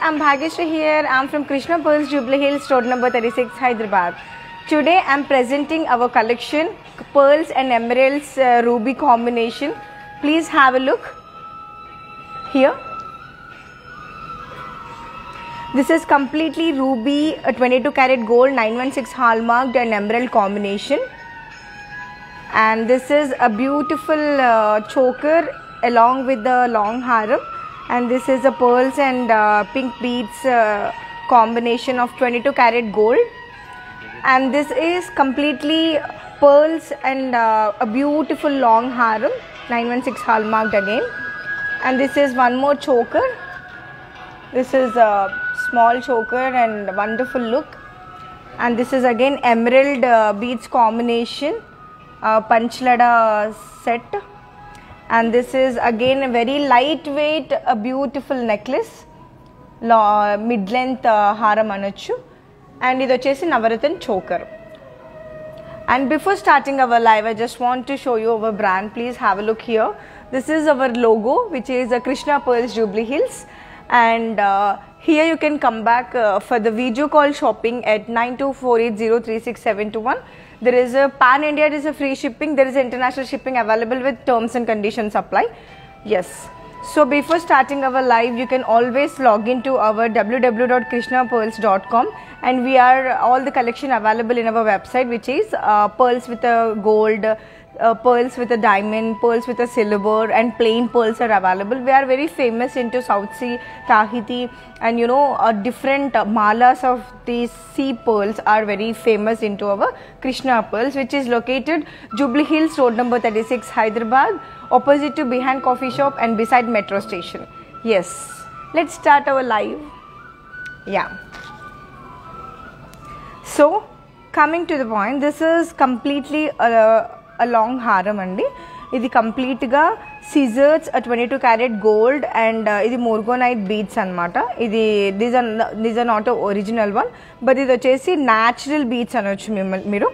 I'm Bhagyashree here. I'm from Krishna Pearls Jubilee Hills, store number 36, Hyderabad. Today I'm presenting our collection Pearls and Emeralds uh, Ruby combination. Please have a look here. This is completely ruby, a 22 karat gold, 916 hallmarked and emerald combination. And this is a beautiful uh, choker along with the long haram. And this is a pearls and uh, pink beads uh, combination of 22 karat gold. And this is completely pearls and uh, a beautiful long haram, 916 hallmarked again. And this is one more choker. This is a small choker and wonderful look. And this is again emerald uh, beads combination, uh, panchlada set. And this is again a very lightweight, a beautiful necklace, mid length uh, హారం అనొచ్చు and ఇది వచ్చేసి Navaratna choker And before starting our live, I just want to show you our brand. Please have a look here. This is our logo, which is a Krishna Pearls Jubilee Hills. And uh, here you can come back uh, for the video call shopping at 9248036721. There is a pan India, it is a free shipping. There is international shipping available with terms and conditions apply. Yes. So before starting our live, you can always log into our www.krishnapearls.com and we are all the collection available in our website, which is uh, pearls with a gold, uh, pearls with a diamond, pearls with a silver, and plain pearls are available. We are very famous into South Sea, Tahiti, and you know, uh, different uh, malas of these sea pearls are very famous into our Krishna pearls, which is located Jubilee Hills Road number 36, Hyderabad, opposite to Behind Coffee Shop and beside Metro Station. Yes, let's start our live. Yeah. So, coming to the point, this is completely a, long హారం అండి. ఇది కంప్లీట్గా scissors twenty two carat gold and ఇది morganite beads అనమాట ఇది this are this are not original one but ఇది వచ్చేసి natural beads అనొచ్చు మిమ్మల్ని మీరు.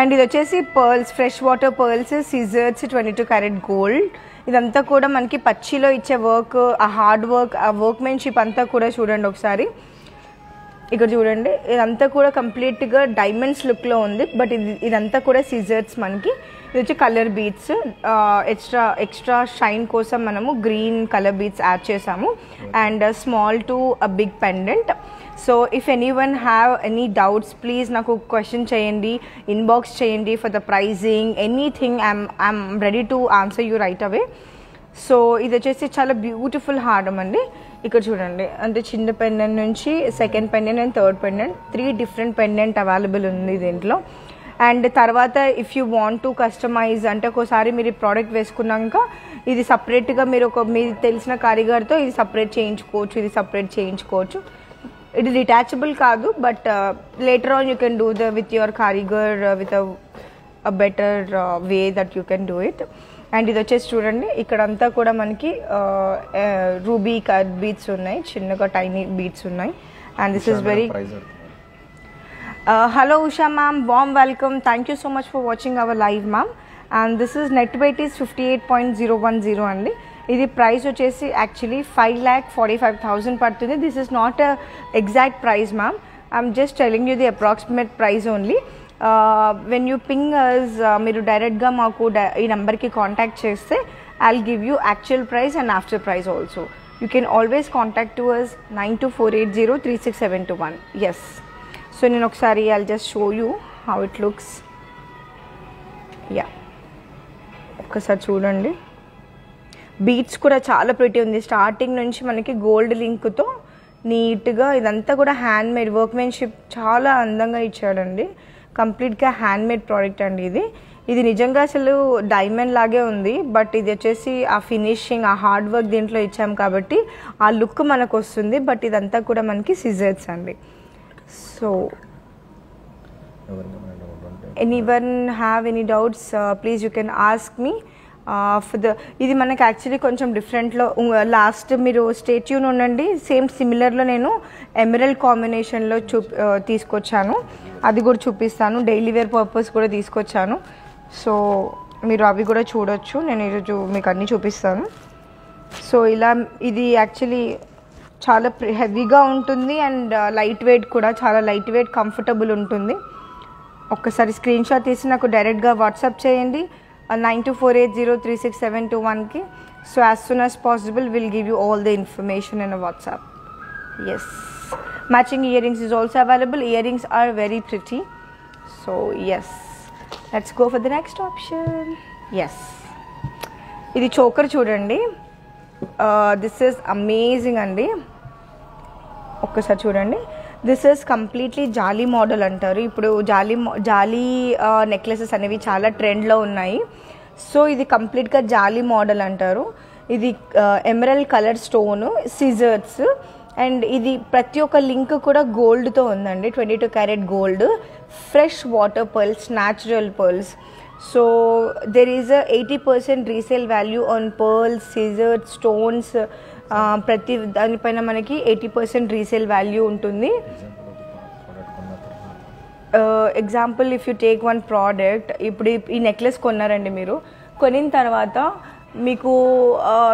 అండ్ ఇది వచ్చేసి పర్ల్స్ ఫ్రెష్ వాటర్ పర్ల్స్ సిజర్స్ ట్వంటీ టూ క్యారెట్ గోల్డ్ ఇదంతా కూడా మనకి పచ్చిలో ఇచ్చే వర్క్ ఆ హార్డ్ వర్క్ ఆ వర్క్మెన్షిప్ అంతా కూడా చూడండి ఒకసారి. ఇక్కడ చూడండి ఇదంతా కూడా కంప్లీట్గా డైమండ్స్ లుక్లో ఉంది బట్ ఇది ఇదంతా కూడా సిజర్స్ మనకి. ఇది వచ్చి colour beads extra extra shine కోసం మనము గ్రీన్ కలర్ బీట్స్ యాడ్ చేసాము. And small to a big pendant so if anyone have any doubts please నాకు క్వశ్చన్ చేయండి ఇన్బాక్స్ చేయండి for the pricing anything I'm I'm ready to answer you right away so ఇది వచ్చేసి చాలా beautiful హారం అండి. ఇక్కడ చూడండి. అంటే చిన్న పెండెంట్ నుంచి second pendant and third pendant three different pendant available ఉంది దీంట్లో. అండ్ తర్వాత if you want to customise అంటే ఒకసారి మీరు ఈ ప్రోడక్ట్ వేసుకున్నాక ఇది సపరేట్గా మీరు ఒక మీకు తెలిసిన కారిగారితో ఇది సపరేట్ చేయించుకోవచ్చు ఇది సపరేట్ చేయించుకోవచ్చు. ఇది డిటాచబుల్ కాదు but later on you can do the with your కారిగర్ with a better way that you can do it and ఇది వచ్చేసి చూడండి ఇక్కడంతా కూడా మనకి రూబీ కట్ బీట్స్ ఉన్నాయి చిన్నగా టైనీ బీట్స్ ఉన్నాయి. And this is very hello Usha ma'am warm welcome thank you so much for watching our live ma'am and this is net weight is fifty eight point zero one zero అండి ఇది price వచ్చేసి actually five lakh forty five thousand పడుతుంది this is not a exact price ma'am I'm just telling you the approximate price only when you ping మీరు డైరెక్ట్గా మాకు ఈ నెంబర్కి contact చేస్తే I give you actual price and after price also you can always contact to us nine two four eight zero three six seven two one yes so నేను ఒకసారి I just show you how it looks ya ఒక్కసారి చూడండి. Beats కూడా చాలా pretty ఉంది. Starting నుంచి మనకి gold లింక్తో నీట్గా ఇదంతా కూడా హ్యాండ్ మేడ్ వర్క్మెన్షిప్ చాలా అందంగా ఇచ్చాడండి. కంప్లీట్గా హ్యాండ్ మేడ్ ప్రోడక్ట్ అండి ఇది. ఇది నిజంగా అసలు డైమండ్ లాగే ఉంది. బట్ ఇది వచ్చేసి ఆ ఫినిషింగ్ ఆ హార్డ్ వర్క్ దీంట్లో ఇచ్చాం కాబట్టి ఆ లుక్ మనకు వస్తుంది. బట్ ఇదంతా కూడా మనకి సిజర్స్ అండి. So anyone have any doubts please you can ask me for the ఇది మనకి యాక్చువల్లీ కొంచెం డిఫరెంట్లో లాస్ట్ మీరు స్టేట్యూన్ ఉండండి. సేమ్ సిమిలర్లో నేను ఎమరల్ కాంబినేషన్లో చూ తీసుకొచ్చాను. అది కూడా చూపిస్తాను. డైలీ వేర్ పర్పస్ కూడా తీసుకొచ్చాను. సో మీరు అవి కూడా చూడొచ్చు. నేను ఈరోజు మీకు అన్నీ చూపిస్తాను. సో ఇలా ఇది యాక్చువల్లీ చాలా హెవీగా ఉంటుంది అండ్ లైట్ వెయిట్ కూడా చాలా లైట్ వెయిట్ కంఫర్టబుల్ ఉంటుంది. ఒక్కసారి స్క్రీన్ షాట్ తీసి నాకు డైరెక్ట్గా వాట్సాప్ చేయండి. Nine two four eight zero three six seven two వన్కి so as soon as possible will give you all the information in WhatsApp yes matching earrings is also available earrings are very pretty so yes let's go for the next option yes ఇది choker చూడండి. This is amazing అండి. ఒక్కసారి చూడండి. This is completely jolly model అంటారు. ఇప్పుడు జాలీ మో- జాలీ necklaces అనేవి చాలా ట్రెండ్లో ఉన్నాయి. సో ఇది కంప్లీట్గా జాలీ మోడల్ అంటారు. ఇది ఎమరల్ కలర్ స్టోన్ సిజర్స్ అండ్ ఇది ప్రతి ఒక్క లింక్ కూడా గోల్డ్తో ఉందండి. Twenty two carat gold fresh water pearls natural pearls so there is a eighty percent resale value on pearls scissors stones ప్రతి దానిపైన మనకి ఎయిటీ పర్సెంట్ రీసేల్ వాల్యూ ఉంటుంది. Example if you take one product ఇప్పుడు ఈ- necklace కొన్నారండి మీరు. కొనిన తర్వాత మీకు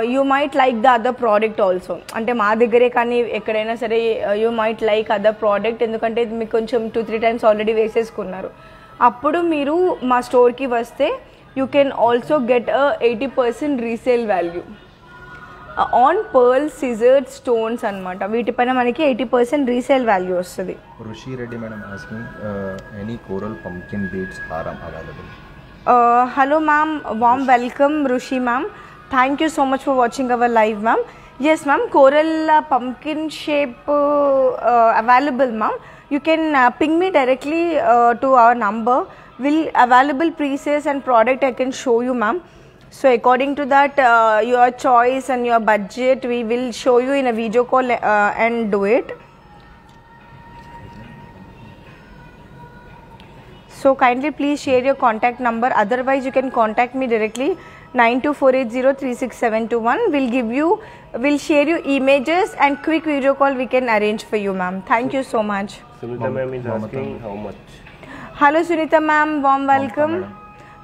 you might like the other product also అంటే మా దగ్గరే కానీ ఎక్కడైనా సరే you might like other product ఎందుకంటే ఇది మీకు కొంచెం టూ త్రీ టైమ్స్ ఆల్రెడీ వేసేసుకున్నారు. అప్పుడు మీరు మా స్టోర్కి వస్తే you can also get a eighty percent resale value on pearl సిజర్డ్ stones అనమాట వీటిపైన మనకి ఎయిటీ పర్సెంట్ రీసేల్ వాల్యూ వస్తుంది. madam asking uh, any coral pumpkin beads haram available. Hello ma'am warm welcome Rushi ma'am thank you so much for watching our live ma'am yes ma'am coral pumpkin shape available ma'am you can ping me directly to our number will available pieces and product I can show you ma'am So according to that, uh, your choice and your budget, we will show you in a video call uh, and do it. So kindly please share your contact number. Otherwise, you can contact me directly Nine two four eight zero three six seven two one. We'll give you, we'll share you images and quick video call we can arrange for you, ma'am. Thank you so much. Sunita ma'am is asking how much. Hello, Sunita ma'am. Warm welcome.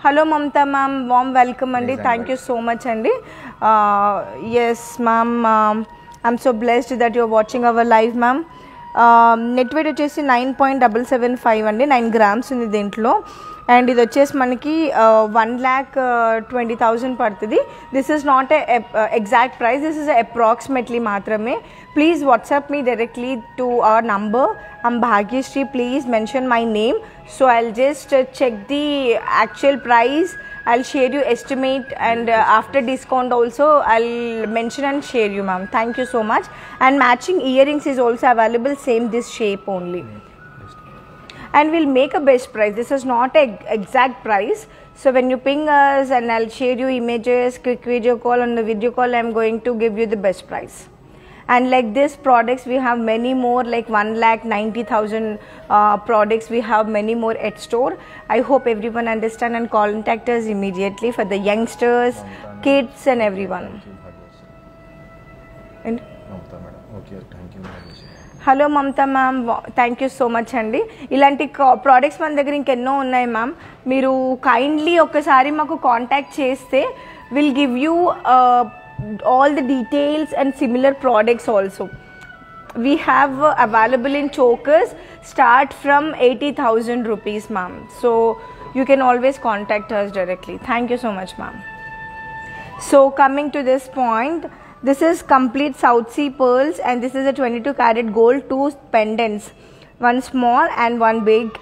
Hello Mamata ma'am warm welcome అండి. Thank you so much అండి. Yes ma'am I'm so blessed that your watching our live ma'am net weight వచ్చేసి nine point double seven five అండి. Nine grams ఉంది దీంట్లో. And ఇది వచ్చేసి మనకి one lakh twenty thousand పడుతుంది. This is not a exact price this is approximately మాత్రమే. Please WhatsApp me directly to our number I'm Bhagyashree. Please mention my name. So I'll just uh, check the actual price. I'll share you estimate and uh, after discount also I'll mention and share you, ma'am. Thank you so much. And matching earrings is also available. Same this shape only. And we'll make a best price. This is not a exact price. So when you ping us and I'll share you images, quick video call on the video call, I'm going to give you the best price and like this products we have many more like 1 lakh 90000 uh, products we have many more at store i hope everyone understand and contact us immediately for the youngsters kids and everyone and. Okay, thank you. Hello Mamata ma'am thank you so much అండి ఇలాంటి products మన దగ్గర ఇంకెన్నో ఉన్నాయి ma'am మీరు kindly ఒక్కసారి మాకు contact చేస్తే will give you all the details and similar products also. We have uh, available in chokers start from 80000 rupees ma'am. So you can always contact us directly. Thank you so much ma'am. So coming to this point this is complete south sea pearls and this is a 22 carat gold two pendants. One small and one big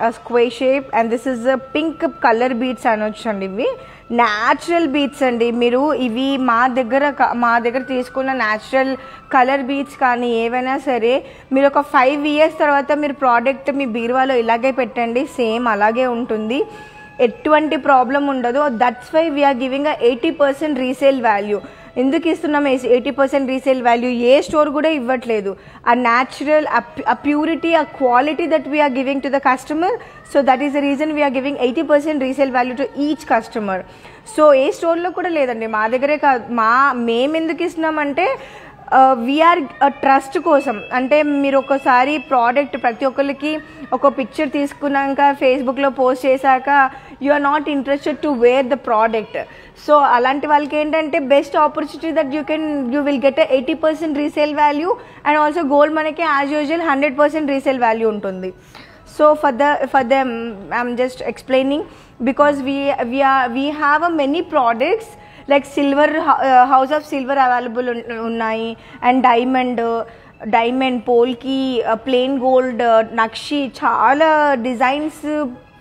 a square shape and this is a pink color beads anochandivi natural beads అండి. మీరు ఇవి మా దగ్గర మా దగ్గర తీసుకున్న natural colour beads కానీ ఏవైనా సరే మీరు ఒక ఫైవ్ ఇయర్స్ తర్వాత మీరు ప్రోడక్ట్ మీ బీరువాలో ఇలాగే పెట్టండి సేమ్ అలాగే ఉంటుంది. ఎటువంటి ప్రాబ్లం ఉండదు. That's why we're giving a eighty percent resale value ఎందుకు ఇస్తున్నాం? ఎయిటీ పర్సెంట్ రీసేల్ వాల్యూ ఏ స్టోర్ కూడా ఇవ్వట్లేదు. ఆ natural uh purity uh quality that we're giving to the customer so that is the reason we're giving eighty percent resale value to each customer so ఏ స్టోర్లో కూడా లేదండి. మా దగ్గరే కాదు మా మేము ఎందుకు ఇస్తున్నామంటే వీఆర్ ట్రస్ట్ కోసం. అంటే మీరు ఒకసారి ప్రోడక్ట్ ప్రతి ఒక్కరికి ఒక పిక్చర్ తీసుకున్నాక ఫేస్బుక్లో పోస్ట్ చేశాక you are not interested to wear the product so అలాంటి వాళ్ళకి ఏంటంటే best opportunity that you can you will get eighty percent resale value and also gold మనకి as usual hundred percent resale value ఉంటుంది. So for the for them I'm just explaining because we we are we have a many products like silver uh, house of ఉన్నాయి and diamond diamond polki plain gold nakshi చాలా designs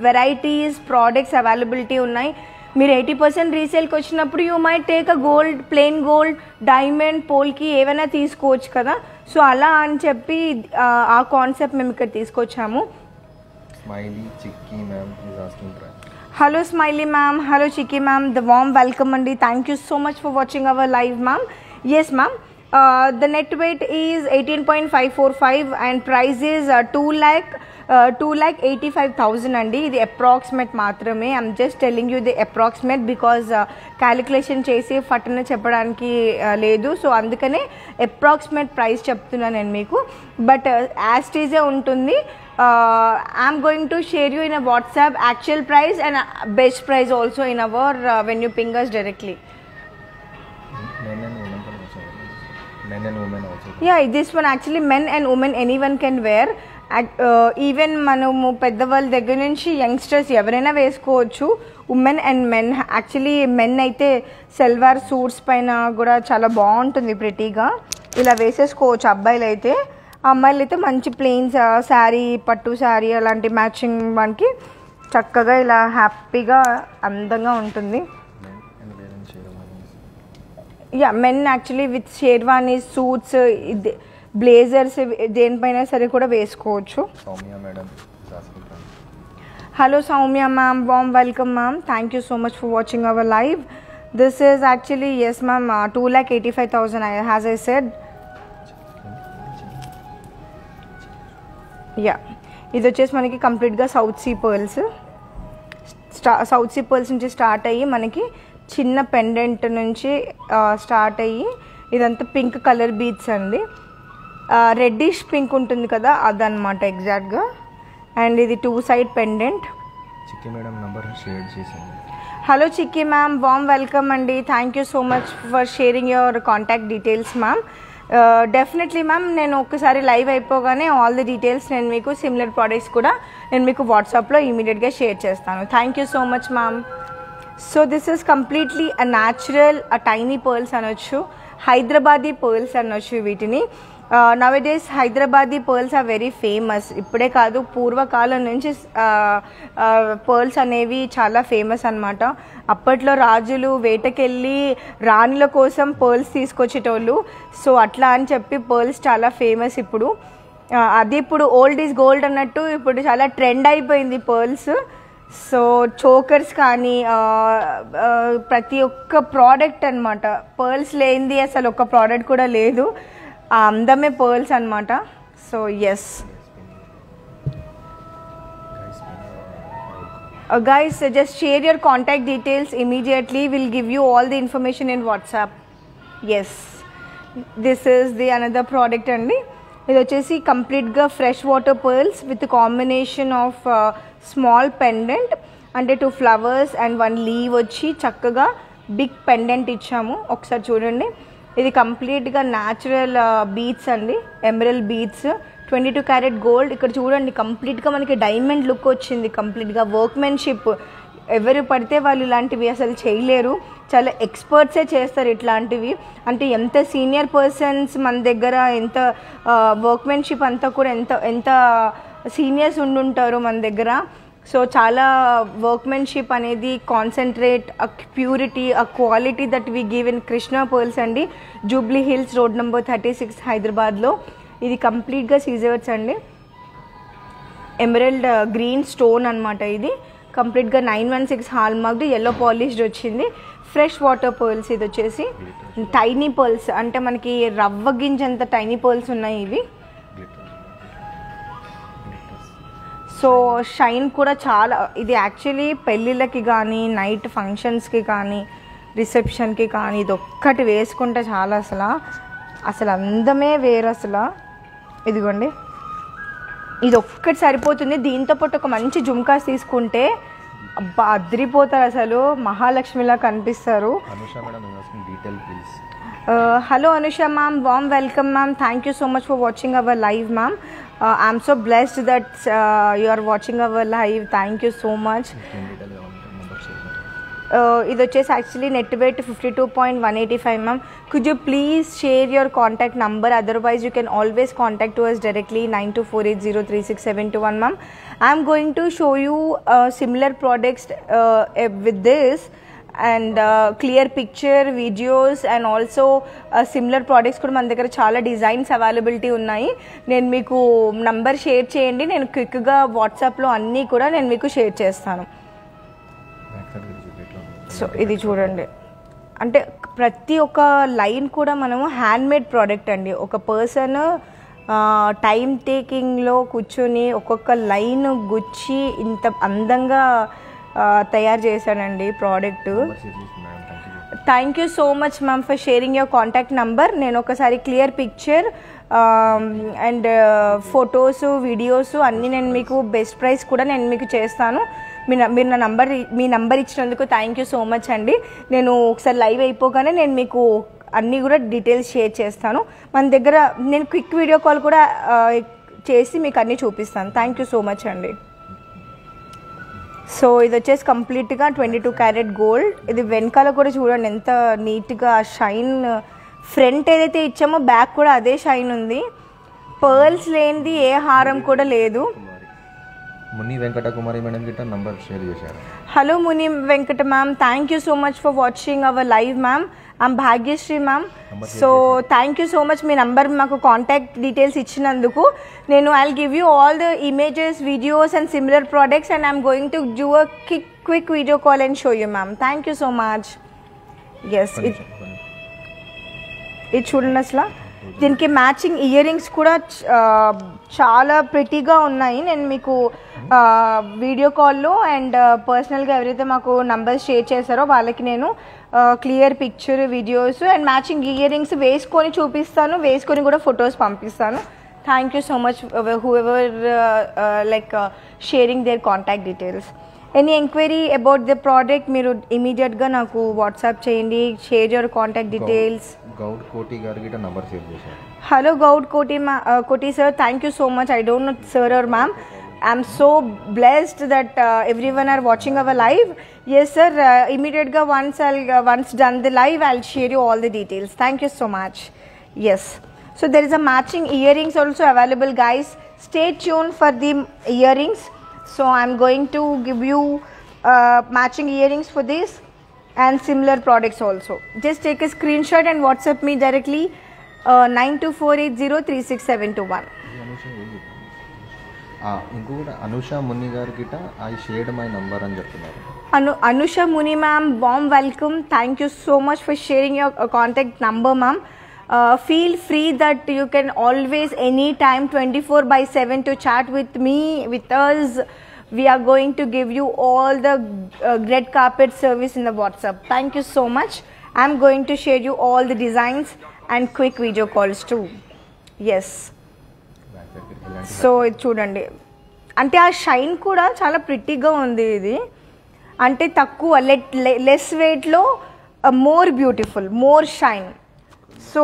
varieties products availability ఉన్నాయి. మీరు eighty percent రీసేల్కి వచ్చినప్పుడు you may take a gold plain gold diamond polki ఏవైనా తీసుకోవచ్చు కదా. So అలా అని చెప్పి ఆ, కాన్సెప్ట్ మేము ఇక్కడ తీసుకొచ్చాము. Hello Smiley ma'am hello Chikki ma'am the warm welcome అండి. Thank you so much for watching our live ma'am yes ma'am the net weight is eighteen point five four five and price is two lakh two lakh eighty five thousand అండి. ఇది approximate మాత్రమే. I'm just telling you the approximate because calculation చేసి ఫటన చెప్పడానికి లేదు. So అందుకనే approximate price చెప్తున్నాను నేను మీకు. బట్ యాస్టీజే ఉంటుంది. I'm going to share you in a WhatsApp actual price and best price also in our when you ping us directly Men and women also. Yeah this one actually men and women anyone can can wear even మనము పెద్దవాళ్ళ దగ్గర నుంచి youngsters ఎవరైనా వేసుకోవచ్చు. Women and men actually men అయితే salwar suits పైన కూడా చాలా బాగుంటుంది ప్రిటీగా ఇలా వేసేసుకోవచ్చు అబ్బాయిలు అయితే అమ్మాయిలు అయితే మంచి ప్లెయిన్స్ శారీ పట్టు శారీ అలాంటి మ్యాచింగ్ మనకి చక్కగా ఇలా హ్యాపీగా అందంగా ఉంటుంది. Yeah men actually with sherwanis suits blazers దేనిపైన సరే కూడా వేసుకోవచ్చు. Hello Soumya ma'am warm welcome ma'am thank you so much for watching our live this is actually yes ma'am two lakh eighty five thousand as I said yeah ఇది వచ్చేసి మనకి కంప్లీట్గా south sea pearls స్టా south sea pearls నుంచి start అయ్యి మనకి చిన్న pendant నుంచి స్టార్ట్ అయ్యి ఇదంతా పింక్ కలర్ బీట్స్ అండి. రెడ్డిష్ పింక్ ఉంటుంది కదా అదనమాట ఎగ్జాక్ట్గా అండ్ ఇది two side pendant madam number shared చేసింది. Hello Chikki ma'am warm welcome అండి. Thank you so much for sharing your contact details ma'am definitely ma'am నేను ఒక్కసారి లైవ్ అయిపోగానే ఆల్ ది డీటెయిల్స్ నేను మీకు సిమిలర్ ప్రోడక్ట్స్ కూడా నేను మీకు వాట్సాప్లో ఇమీడియట్గా షేర్ చేస్తాను. Thank you so much ma'am so this is completely a natural a tiny pearls అనొచ్చు హైదరాబాదీ పర్ల్స్ అనొచ్చు వీటిని. Uh, nowadays Hyderabadi pearls are very famous ఇప్పుడే కాదు పూర్వకాలం నుంచి uh, uh, పర్ల్స్ అనేవి చాలా ఫేమస్ అనమాట అప్పట్లో రాజులు వేటకెళ్ళి రాణుల కోసం పర్ల్స్ తీసుకొచ్చేటోళ్ళు. సో అట్లా అని చెప్పి పర్ల్స్ చాలా ఫేమస్ ఇప్పుడు. అది ఇప్పుడు ఓల్డ్ ఈజ్ గోల్డ్ అన్నట్టు ఇప్పుడు చాలా ట్రెండ్ అయిపోయింది పర్ల్స్ సో చోకర్స్ కానీ ప్రతి ఒక్క ప్రోడక్ట్ అనమాట పర్ల్స్ లేనిది అసలు ఒక్క ప్రోడక్ట్ కూడా లేదు. అందమే పర్ల్స్ అనమాట so yes guys just share your contact details immediately will give you all the information in WhatsApp yes this is the another product అండి ఇది వచ్చేసి కంప్లీట్గా fresh water pearls with combination of small pendant అంటే two flowers and one leave వచ్చి చక్కగా big pendant ఇచ్చాము. ఒకసారి చూడండి. ఇది కంప్లీట్గా న్యాచురల్ బీట్స్ uh, అండి. Emerald beads twenty two carat gold ఇక్కడ చూడండి కంప్లీట్గా మనకి డైమండ్ లుక్ వచ్చింది. కంప్లీట్గా వర్క్మెన్షిప్ ఎవరు పడితే వాళ్ళు ఇలాంటివి అసలు చేయలేరు. చాలా ఎక్స్పర్ట్సే చేస్తారు ఇట్లాంటివి. అంటే ఎంత సీనియర్ పర్సన్స్ మన దగ్గర ఎంత uh, వర్క్మెన్షిప్ అంతా కూడా ఎంత ఎంత సీనియర్స్ ఉండుంటారు మన దగ్గర. సో చాలా వర్క్మెన్షిప్ అనేది concentrate uh purity uh quality that we give in Krishna pearls అండి. Jubilee Hills road number thirty six హైదరాబాద్లో ఇది కంప్లీట్గా సీజర్స్ అండి. ఎమరల్డ్ గ్రీన్ స్టోన్ అన్నమాట ఇది. కంప్లీట్గా nine one six hallmarked yellow polished వచ్చింది. ఫ్రెష్ వాటర్ పర్ల్స్ ఇది వచ్చేసి. టైనీ పర్ల్స్ అంటే మనకి రవ్వ గింజంత టైనీ పర్ల్స్ ఉన్నాయి ఇవి. సో షైన్ కూడా చాలా ఇది యాక్చువల్లీ పెళ్ళిళ్ళకి కానీ నైట్ ఫంక్షన్స్కి కానీ రిసెప్షన్కి కానీ ఇది ఒక్కటి వేసుకుంటే చాలా అసలు అసలు అందమే వేరు అసలు. ఇదిగోండి. ఇది ఒక్కటి సరిపోతుంది. దీంతో పాటు ఒక మంచి జుమ్కాస్ తీసుకుంటే అబ్బా అద్రిపోతారు అసలు. మహాలక్ష్మిలా కనిపిస్తారు. Hello Anusha ma'am warm welcome ma'am thank you so much for watching our live ma'am I'm so blessed that you are watching our live thank you so much ఇంకేం డీటెయిల్ కావాలంటే నెంబర్ షేర్ చేయండి. ఇది వచ్చేసి actually net weight fifty two point one eighty five ma'am could you please share your contact number otherwise you can always contact to us directly nine two four eight zero three six seven two one ma'am I'm going to show you similar products with this and clear picture videos and also similar products కూడా మన దగ్గర చాలా designs availability ఉన్నాయి. నేను మీకు number share చేయండి. నేను క్విక్గా వాట్సాప్లో అన్నీ కూడా నేను మీకు షేర్ చేస్తాను. సో ఇది చూడండి. అంటే ప్రతి ఒక్క లైన్ కూడా మనము హ్యాండ్మేడ్ ప్రోడక్ట్ అండి. ఒక పర్సన్ టైం టేకింగ్లో కూర్చొని ఒక్కొక్క లైన్ గుచ్చి ఇంత అందంగా తయారు చేశానండి product. Thank you so much ma'am for sharing your contact number నేను ఒకసారి clear picture and photos videos అన్నీ నేను మీకు బెస్ట్ ప్రైస్ కూడా నేను మీకు చేస్తాను. మీ న- మీరు నా నంబర్ మీ నంబర్ ఇచ్చినందుకు థ్యాంక్ యూ సో మచ్ అండి. నేను ఒకసారి లైవ్ అయిపోగానే నేను మీకు అన్నీ కూడా డీటెయిల్స్ షేర్ చేస్తాను. మన దగ్గర నేను క్విక్ వీడియో కాల్ కూడా చేసి మీకు అన్నీ చూపిస్తాను. థ్యాంక్ యూ సో మచ్ అండి. సో ఇది వచ్చేసి కంప్లీట్గా ట్వంటీ టూ క్యారెట్ గోల్డ్. ఇది వెనకాల కూడా చూడండి ఎంత నీట్గా షైన్ ఫ్రంట్ ఏదైతే ఇచ్చామో బ్యాక్ కూడా అదే షైన్ ఉంది. పర్ల్స్ లేనిది ఏ హారం కూడా లేదు. ముని వెంకట కుమారి మేడం గిట్ట నంబర్ షేర్ చేశారు. Hello Muni Venkata ma'am thank you so much for watching our live ma'am. I'm Bhagyashree ma'am so thank you so much me number మాకు కాంటాక్ట్ డీటెయిల్స్ ఇచ్చినందుకు. నేను I give you all the images videos and similar products and I'm going to do a quick quick video call and show you ma'am thank you so much yes ఇది చూడండి అసలు దీనికి matching ear rings కూడా చాలా ప్రిటీగా ఉన్నాయి. నేను మీకు video కాల్లో అండ్ పర్సనల్గా ఎవరైతే మాకు నంబర్స్ షేర్ చేశారో వాళ్ళకి నేను clear picture videos and matching earrings వేసుకొని చూపిస్తాను. వేసుకొని కూడా ఫొటోస్ పంపిస్తాను. Thank you so much whoever like sharing their contact details any enquiry about the product మీరు ఇమీడియట్గా నాకు వాట్సాప్ చేయండి. Share your contact details Goud Koti గారి గిట్ట నంబర్ షేర్ చేశారు. Hello, Gaud Koti, ma- uh, Koti sir. Thank you so much. I don't know sir or I'm so blessed that uh, everyone are watching our live. Yes, sir. Uh, immediate ga once I'll uh, once done the live, I'll share you all the details. Thank you so much. Yes. So there is a matching earrings also available, guys. Stay tuned for the earrings. So I'm going to give you uh, matching earrings for this and similar products also. Just take a screenshot and WhatsApp me directly. Uh, 9248036721. ఇంకొకటి అనూష ముని గారి గిట్ట I shared my number అని చెప్తున్నారు Anu, Anusha Muni ma'am, warm welcome. Thank you so much for sharing your uh, contact number, ma'am. Uh, feel free that you can always, anytime, 24 by 7 to chat with me, with us. We are going to give you all the uh, great carpet service in the WhatsApp. Thank you so much. I'm going to share you all the designs and quick video calls too. Yes. So ఇది చూడండి. అంటే ఆ shine కూడా చాలా ప్రిటీగా ఉంది ఇది. అంటే తక్కువ లెట్ లెస్ వెయిట్లో more beautiful more shine. So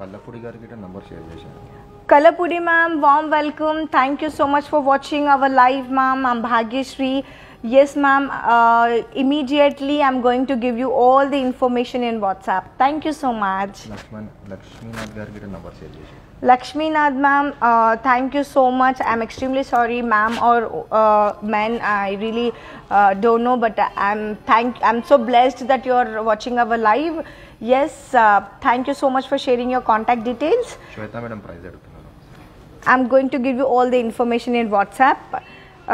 Kallapudi గారికి నంబర్ షేర్ చేశాను. Kallapudi ma'am warm welcome thank you so much for watching our live ma'am am Bhagyashree yes ma'am immediately I'm going to give you all the information in WhatsApp thank you so much Lakshminath గారికి number share చేశాను. Lakshmi Nath ma'am, uh, thank you so much. I'm extremely sorry, ma'am or uh, man. I really uh, don't know, but I'm thank. I'm so blessed that you're watching our live. Yes, uh, thank you so much for sharing your contact details. Shweta madam price అడుగుతున్నారు I'm going to give you all the information in WhatsApp.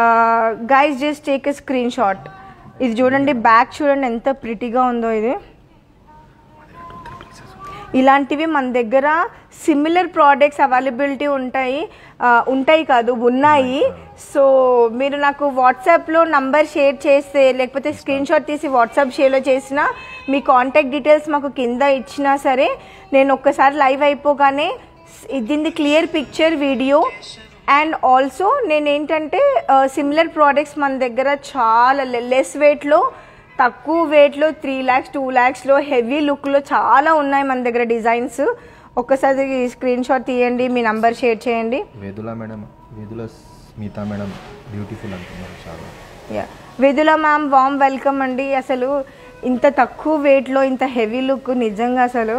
Uh, guys, just take a screenshot. ఇది చూడండి back చూడండి ఎంత ప్రిటీగా ఉందో ఇది ఇలాంటివి మన దగ్గర సిమిలర్ ప్రోడక్ట్స్ అవైలబిలిటీ ఉంటాయి ఉంటాయి కాదు ఉన్నాయి. సో మీరు నాకు వాట్సాప్లో నంబర్ షేర్ చేస్తే లేకపోతే స్క్రీన్ షాట్ తీసి వాట్సాప్ షేర్లో చేసినా మీ కాంటాక్ట్ డీటెయిల్స్ మాకు కింద ఇచ్చినా సరే నేను ఒక్కసారి లైవ్ అయిపోగానే ఇది clear picture video and also నేను ఏంటంటే సిమిలర్ ప్రోడక్ట్స్ మన దగ్గర చాలా లెస్ వెయిట్లో తక్కువ వెయిట్లో త్రీ ల్యాక్స్ టూ ల్యాక్స్లో హెవీ లుక్లో చాలా ఉన్నాయి మన దగ్గర డిజైన్స్ ఒక్కసారి స్క్రీన్ షాట్ తీయండి మీ నంబర్ షేర్ చేయండి. Vedula madam Vedula Smita madam beautiful అంటున్నారు చాలా. యా మ్యామ్ వామ్ వెల్కమ్ అండి. అసలు ఇంత తక్కువ వెయిట్లో ఇంత హెవీ లుక్ నిజంగా అసలు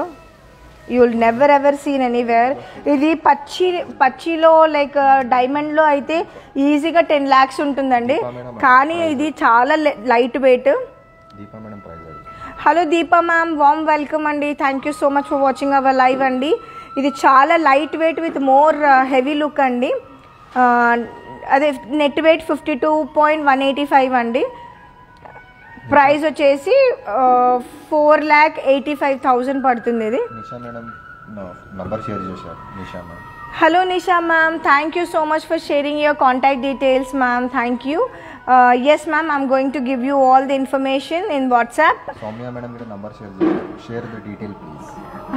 you will never ever seen anywhere ఇది పచ్చి పచ్చిలో లైక్ డైమండ్లో అయితే ఈజీగా టెన్ ల్యాక్స్ ఉంటుందండి. కానీ ఇది చాలా light weight Deepa madam price అది hello Deepa ma'am warm welcome అండి. Thank you so much for watching our live అండి. ఇది చాలా light weight with more heavy look అండి. ఆ, అదే net weight fifty two point one eighty five అండి. Price వచ్చేసి four lakh eighty five thousand పడుతుంది ఇది. నిషా మేడం నంబర్ షేర్ చేశారు. Nisha madam hello Nisha ma'am thank you so much for sharing your contact details ma'am thank you Uh, yes, ma'am, I'm going to give you all the information in WhatsApp. Soumya madam, your number share, the detail, please.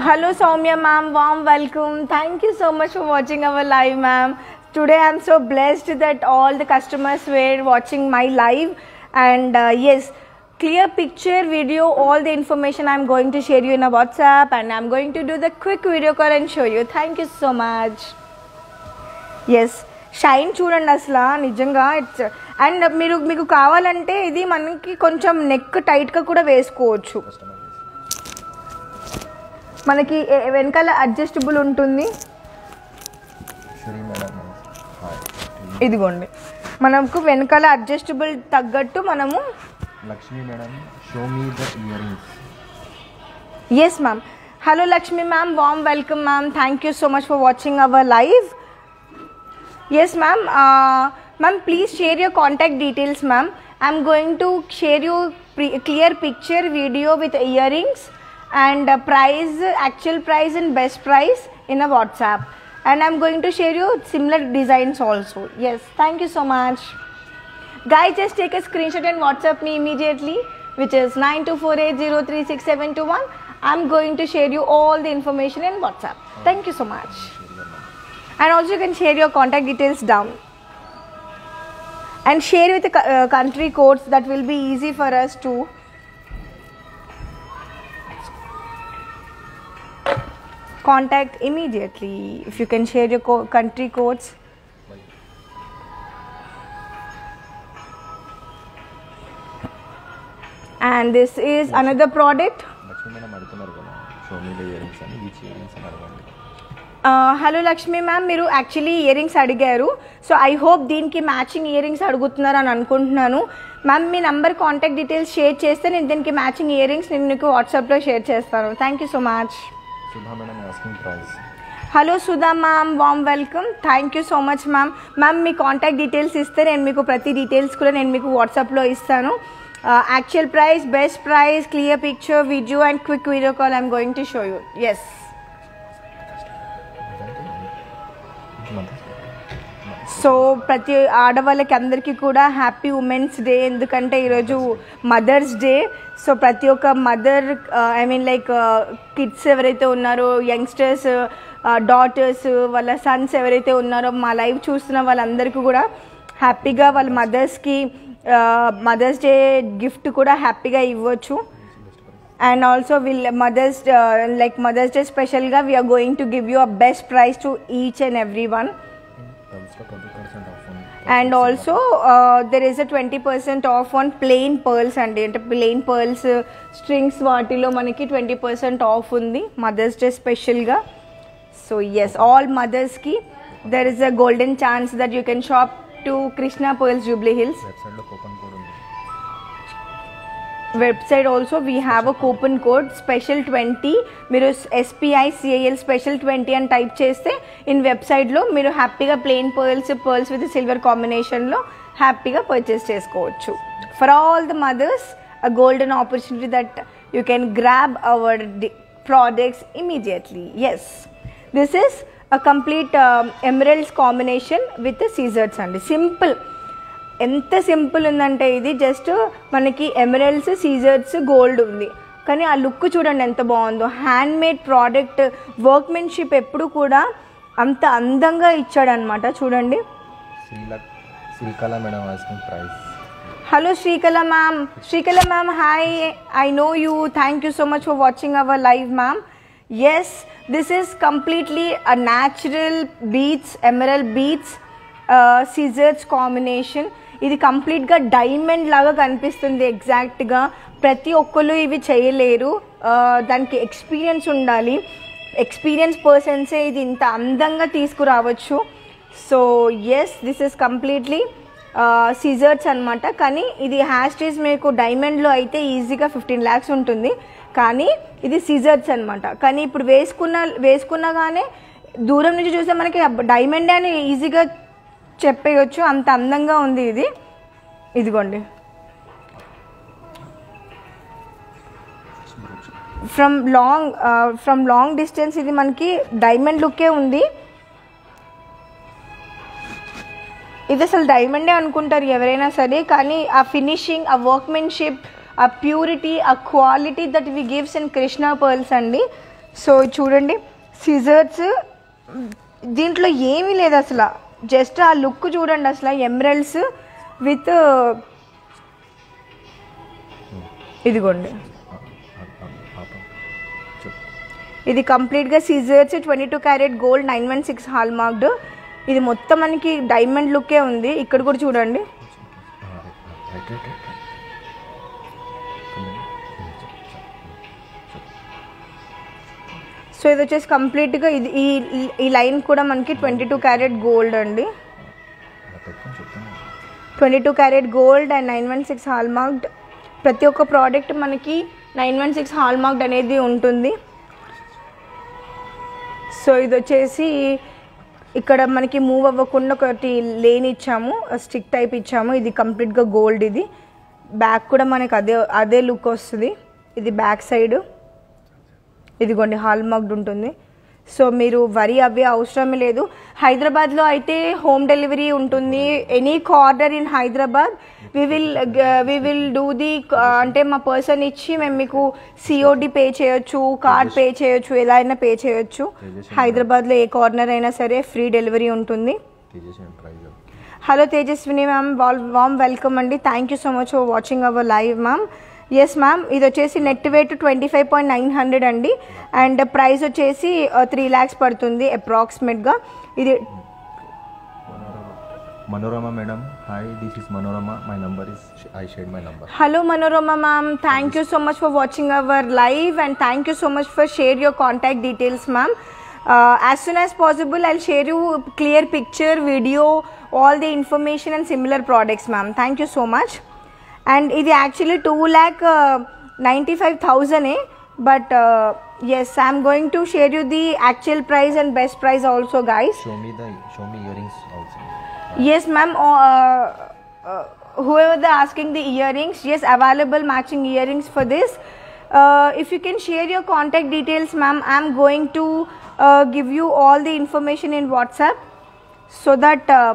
Hello, Soumya ma'am, warm welcome. Thank you so much for watching our live, ma'am. Today, I'm so blessed that all the customers were watching my live, and uh, yes clear picture video all the information i'm going to share you in a whatsapp and i'm going to do the quick video call and show you thank you so much yes shine చూడండి అసలు నిజంగా it's and మీరు మీకు కావాలంటే ఇది మనకి కొంచెం neck టైట్గా కూడా వేసుకోవచ్చు. మనకి వెనకాల అడ్జస్టబుల్ ఉంటుంది. ఇదిగోండి. మనకు వెనకాల అడ్జస్టబుల్ తగ్గట్టు మనము Lakshmi madam show me the earrings yes ma'am hello Lakshmi ma'am warm welcome ma'am thank you so much for watching our live yes ma'am. Uh, ma'am please share your contact details ma'am. I'm going to share you clear picture video with earrings and uh, price actual price and best price in a whatsapp. And i'm going to share you similar designs also. Yes thank you so much. Guys just take a screenshot and whatsapp me immediately which is 9248036721 i'm going to share you all the information in whatsapp. Thank you so much and also you can share your contact details down. And share with the uh, country codes that will be easy for us to contact immediately. If you can share your co- country codes. And this is another product hello Lakshmi ma'am మీరు actually earrings అడిగారు. So I hope దీనికి matching ear rings అడుగుతున్నారు అని అనుకుంటున్నాను. Ma'am మీ number contact details share చేస్తే నేను దీనికి మ్యాచింగ్ ఇయర్ రింగ్స్ నేను మీకు వాట్సాప్లో షేర్ చేస్తాను. Thank you so much hello Sudha ma'am warm welcome thank you so much ma'am ma'am me contact details ఇస్తే నేను మీకు ప్రతి డీటెయిల్స్ కూడా నేను మీకు వాట్సాప్లో ఇస్తాను. Actual price best price clear picture video and quick video call I'm going to show you yes so ప్రతి ఆడవాళ్ళకి అందరికీ కూడా హ్యాపీ ఉమెన్స్ డే ఎందుకంటే ఈరోజు మదర్స్ డే. సో ప్రతి ఒక్క mother I mean like kids ఎవరైతే ఉన్నారో యంగ్స్టర్స్ డాటర్స్ వాళ్ళ సన్స్ ఎవరైతే ఉన్నారో మా లైవ్ చూస్తున్న వాళ్ళందరికీ కూడా హ్యాపీగా వాళ్ళ మదర్స్కి మదర్స్ డే గిఫ్ట్ కూడా హ్యాపీగా ఇవ్వచ్చు. And also will mothers like mothers day స్పెషల్గా we are going to give you a best prize to each and every one and also there is a twenty percent off on plain pearls అండి. అంటే plain pearls strings వాటిలో మనకి twenty percent off ఉంది. Mothers day స్పెషల్గా so yes all మదర్స్కి there is a golden chance that you can shop to Krishna Pearls Jubilee Hills website also we have a coupon code special twenty మీరు S P I C I L special twenty అని type చేస్తే in వెబ్సైట్లో మీరు హ్యాపీగా plain pearls pearls with silver కాంబినేషన్లో హ్యాపీగా purchase చేసుకోవచ్చు. For all the mothers a golden opportunity that you can grab our products immediately yes this is a complete emeralds combination with scissors అండి simple ఎంత simple ఉందంటే ఇది just మనకి emeralds scissors gold ఉంది. కానీ ఆ లుక్ చూడండి ఎంత బాగుందో. హ్యాండ్ మేడ్ ప్రోడక్ట్ వర్క్మెన్షిప్ ఎప్పుడు కూడా అంత అందంగా ఇచ్చాడనమాట చూడండి. Hello Srikala ma'am Srikala ma'am hi I know you thank you so much for watching our live ma'am yes this is completely a natural beads emerald beads scissors combination ఇది కంప్లీట్గా diamond లాగా కనిపిస్తుంది ఎగ్జాక్ట్గా. ప్రతి ఒక్కరు ఇవి చేయలేరు. దానికి ఎక్స్పీరియన్స్ ఉండాలి. ఎక్స్పీరియన్స్ పర్సన్సే ఇది ఇంత అందంగా తీసుకురావచ్చు. So yes this is completely scissors అనమాట కానీ ఇది హ్యాస్టేజ్ మీకు డైమండ్లో అయితే ఈజీగా ఫిఫ్టీన్ ల్యాక్స్ ఉంటుంది. కానీ ఇది సీజర్స్ అనమాట కానీ ఇప్పుడు వేసుకున్న వేసుకున్నగానే దూరం నుంచి చూస్తే మనకి డైమండ్ అని ఈజీగా చెప్పేయచ్చు. అంత అందంగా ఉంది ఇది. ఇదిగోండి. From long from long distance ఇది మనకి డైమండ్ లుక్కే ఉంది. ఇది అసలు డైమండే అనుకుంటారు ఎవరైనా సరే కానీ ఆ ఫినిషింగ్ ఆ వర్క్మెన్షిప్ ఆ ప్యూరిటీ ఆ quality that we gives in Krishna Pearls అండి. సో చూడండి. సిజర్స్ దీంట్లో ఏమీ లేదు అసలు. జస్ట్ ఆ లుక్ చూడండి అసలు ఎమరల్స్ విత్ ఇదిగోండి ఇది కంప్లీట్గా scissors twenty two carat gold nine one six hallmarked ఇది మొత్తం మనకి డైమండ్ లుక్కే ఉంది ఇక్కడ కూడా చూడండి సో ఇది వచ్చేసి కంప్లీట్గా ఇది ఈ ఈ లైన్ కూడా మనకి ట్వంటీ టూ క్యారెట్ గోల్డ్ అండి. Twenty two carat gold and nine one six hallmarked. ప్రతి ఒక్క ప్రోడక్ట్ మనకి nine one six hall marked అనేది ఉంటుంది. సో ఇది వచ్చేసి ఇక్కడ మనకి మూవ్ అవ్వకుండా ఒకటి లేన్ ఇచ్చాము స్టిక్ టైప్ ఇచ్చాము. ఇది కంప్లీట్గా గోల్డ్ ఇది. బ్యాక్ కూడా మనకి అదే అదే లుక్ వస్తుంది. ఇది బ్యాక్ సైడ్. ఇదిగోండి హాల్ మార్క్డ్ ఉంటుంది. సో మీరు వరి అవ్వే అవసరమే లేదు. హైదరాబాద్లో అయితే హోమ్ డెలివరీ ఉంటుంది. Any order in Hyderabad we will we will do the అంటే మా పర్సన్ ఇచ్చి మేము మీకు సిఓడి పే చేయొచ్చు కార్డ్ పే చేయొచ్చు ఎలా అయినా పే చేయొచ్చు. హైదరాబాద్లో ఏ కార్నర్ అయినా సరే ఫ్రీ డెలివరీ ఉంటుంది. హలో తేజస్విని మ్యామ్ వాల్ వామ్ వెల్కమ్ అండి. Thank you so much for watching our live ma'am yes ma'am ఇది వచ్చేసి net weight twenty five point nine hundred అండి. అండ్ ప్రైస్ వచ్చేసి త్రీ ల్యాక్స్ పడుతుంది అప్రాక్సిమేట్గా ఇది Manorama madam hi this is Manorama my number is I shared my number hello Manorama ma'am thank you so much for watching our live and thank you so much for share your contact details ma'am as soon as possible I share you clear picture video all the information and similar products ma'am thank you so much and ఇది actually two lakh ninety five థౌజండే but yes I'm going to share you the actual price and best price also guys show me the show me earrings also Yes, ma'am. Uh, uh, whoever the asking the earrings, yes, available matching earrings for this. Uh, if you can share your contact details, ma'am, I'm going to uh, give you all the information in WhatsApp so that uh,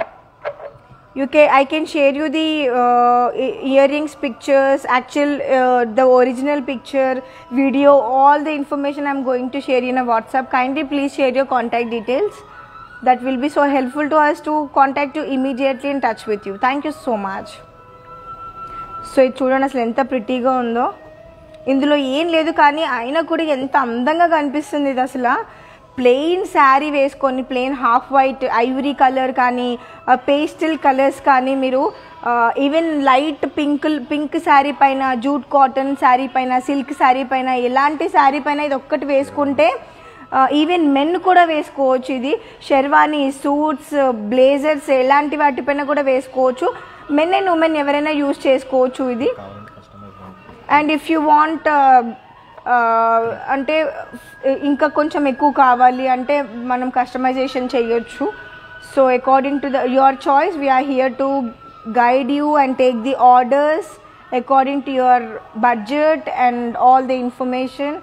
you can I can share you the uh, e- earrings pictures, actual uh, the original picture, video, all the information I'm going to share in a WhatsApp. Kindly please share your contact details. That will be so helpful to us to contact you immediately in touch with you. Thank you so much. So ఇది చూడండి అసలు ఎంత ప్రిటీగా ఉందో ఇందులో ఏం లేదు కానీ అయినా కూడా ఎంత అందంగా కనిపిస్తుంది ఇది అసలు ప్లెయిన్ శారీ వేసుకొని plain half white ivory colour కానీ పేస్టిల్ కలర్స్ కానీ మీరు even light pink pink sari పైన జూట్ కాటన్ శారీ పైన సిల్క్ శారీ పైన ఎలాంటి శారీ పైన ఇది ఒక్కటి వేసుకుంటే ఈవెన్ మెన్ కూడా వేసుకోవచ్చు ఇది. షెర్వానీ సూట్స్ బ్లేజర్స్ ఎలాంటి వాటిపైన కూడా వేసుకోవచ్చు. మెన్ అండ్ ఉమెన్ ఎవరైనా యూజ్ చేసుకోవచ్చు ఇది. అండ్ ఇఫ్ యూ వాంట్ అంటే ఇంకా కొంచెం ఎక్కువ కావాలి అంటే మనం కస్టమైజేషన్ చేయొచ్చు. So according to the your choice we are here to guide you and take the orders according to your budget and all the information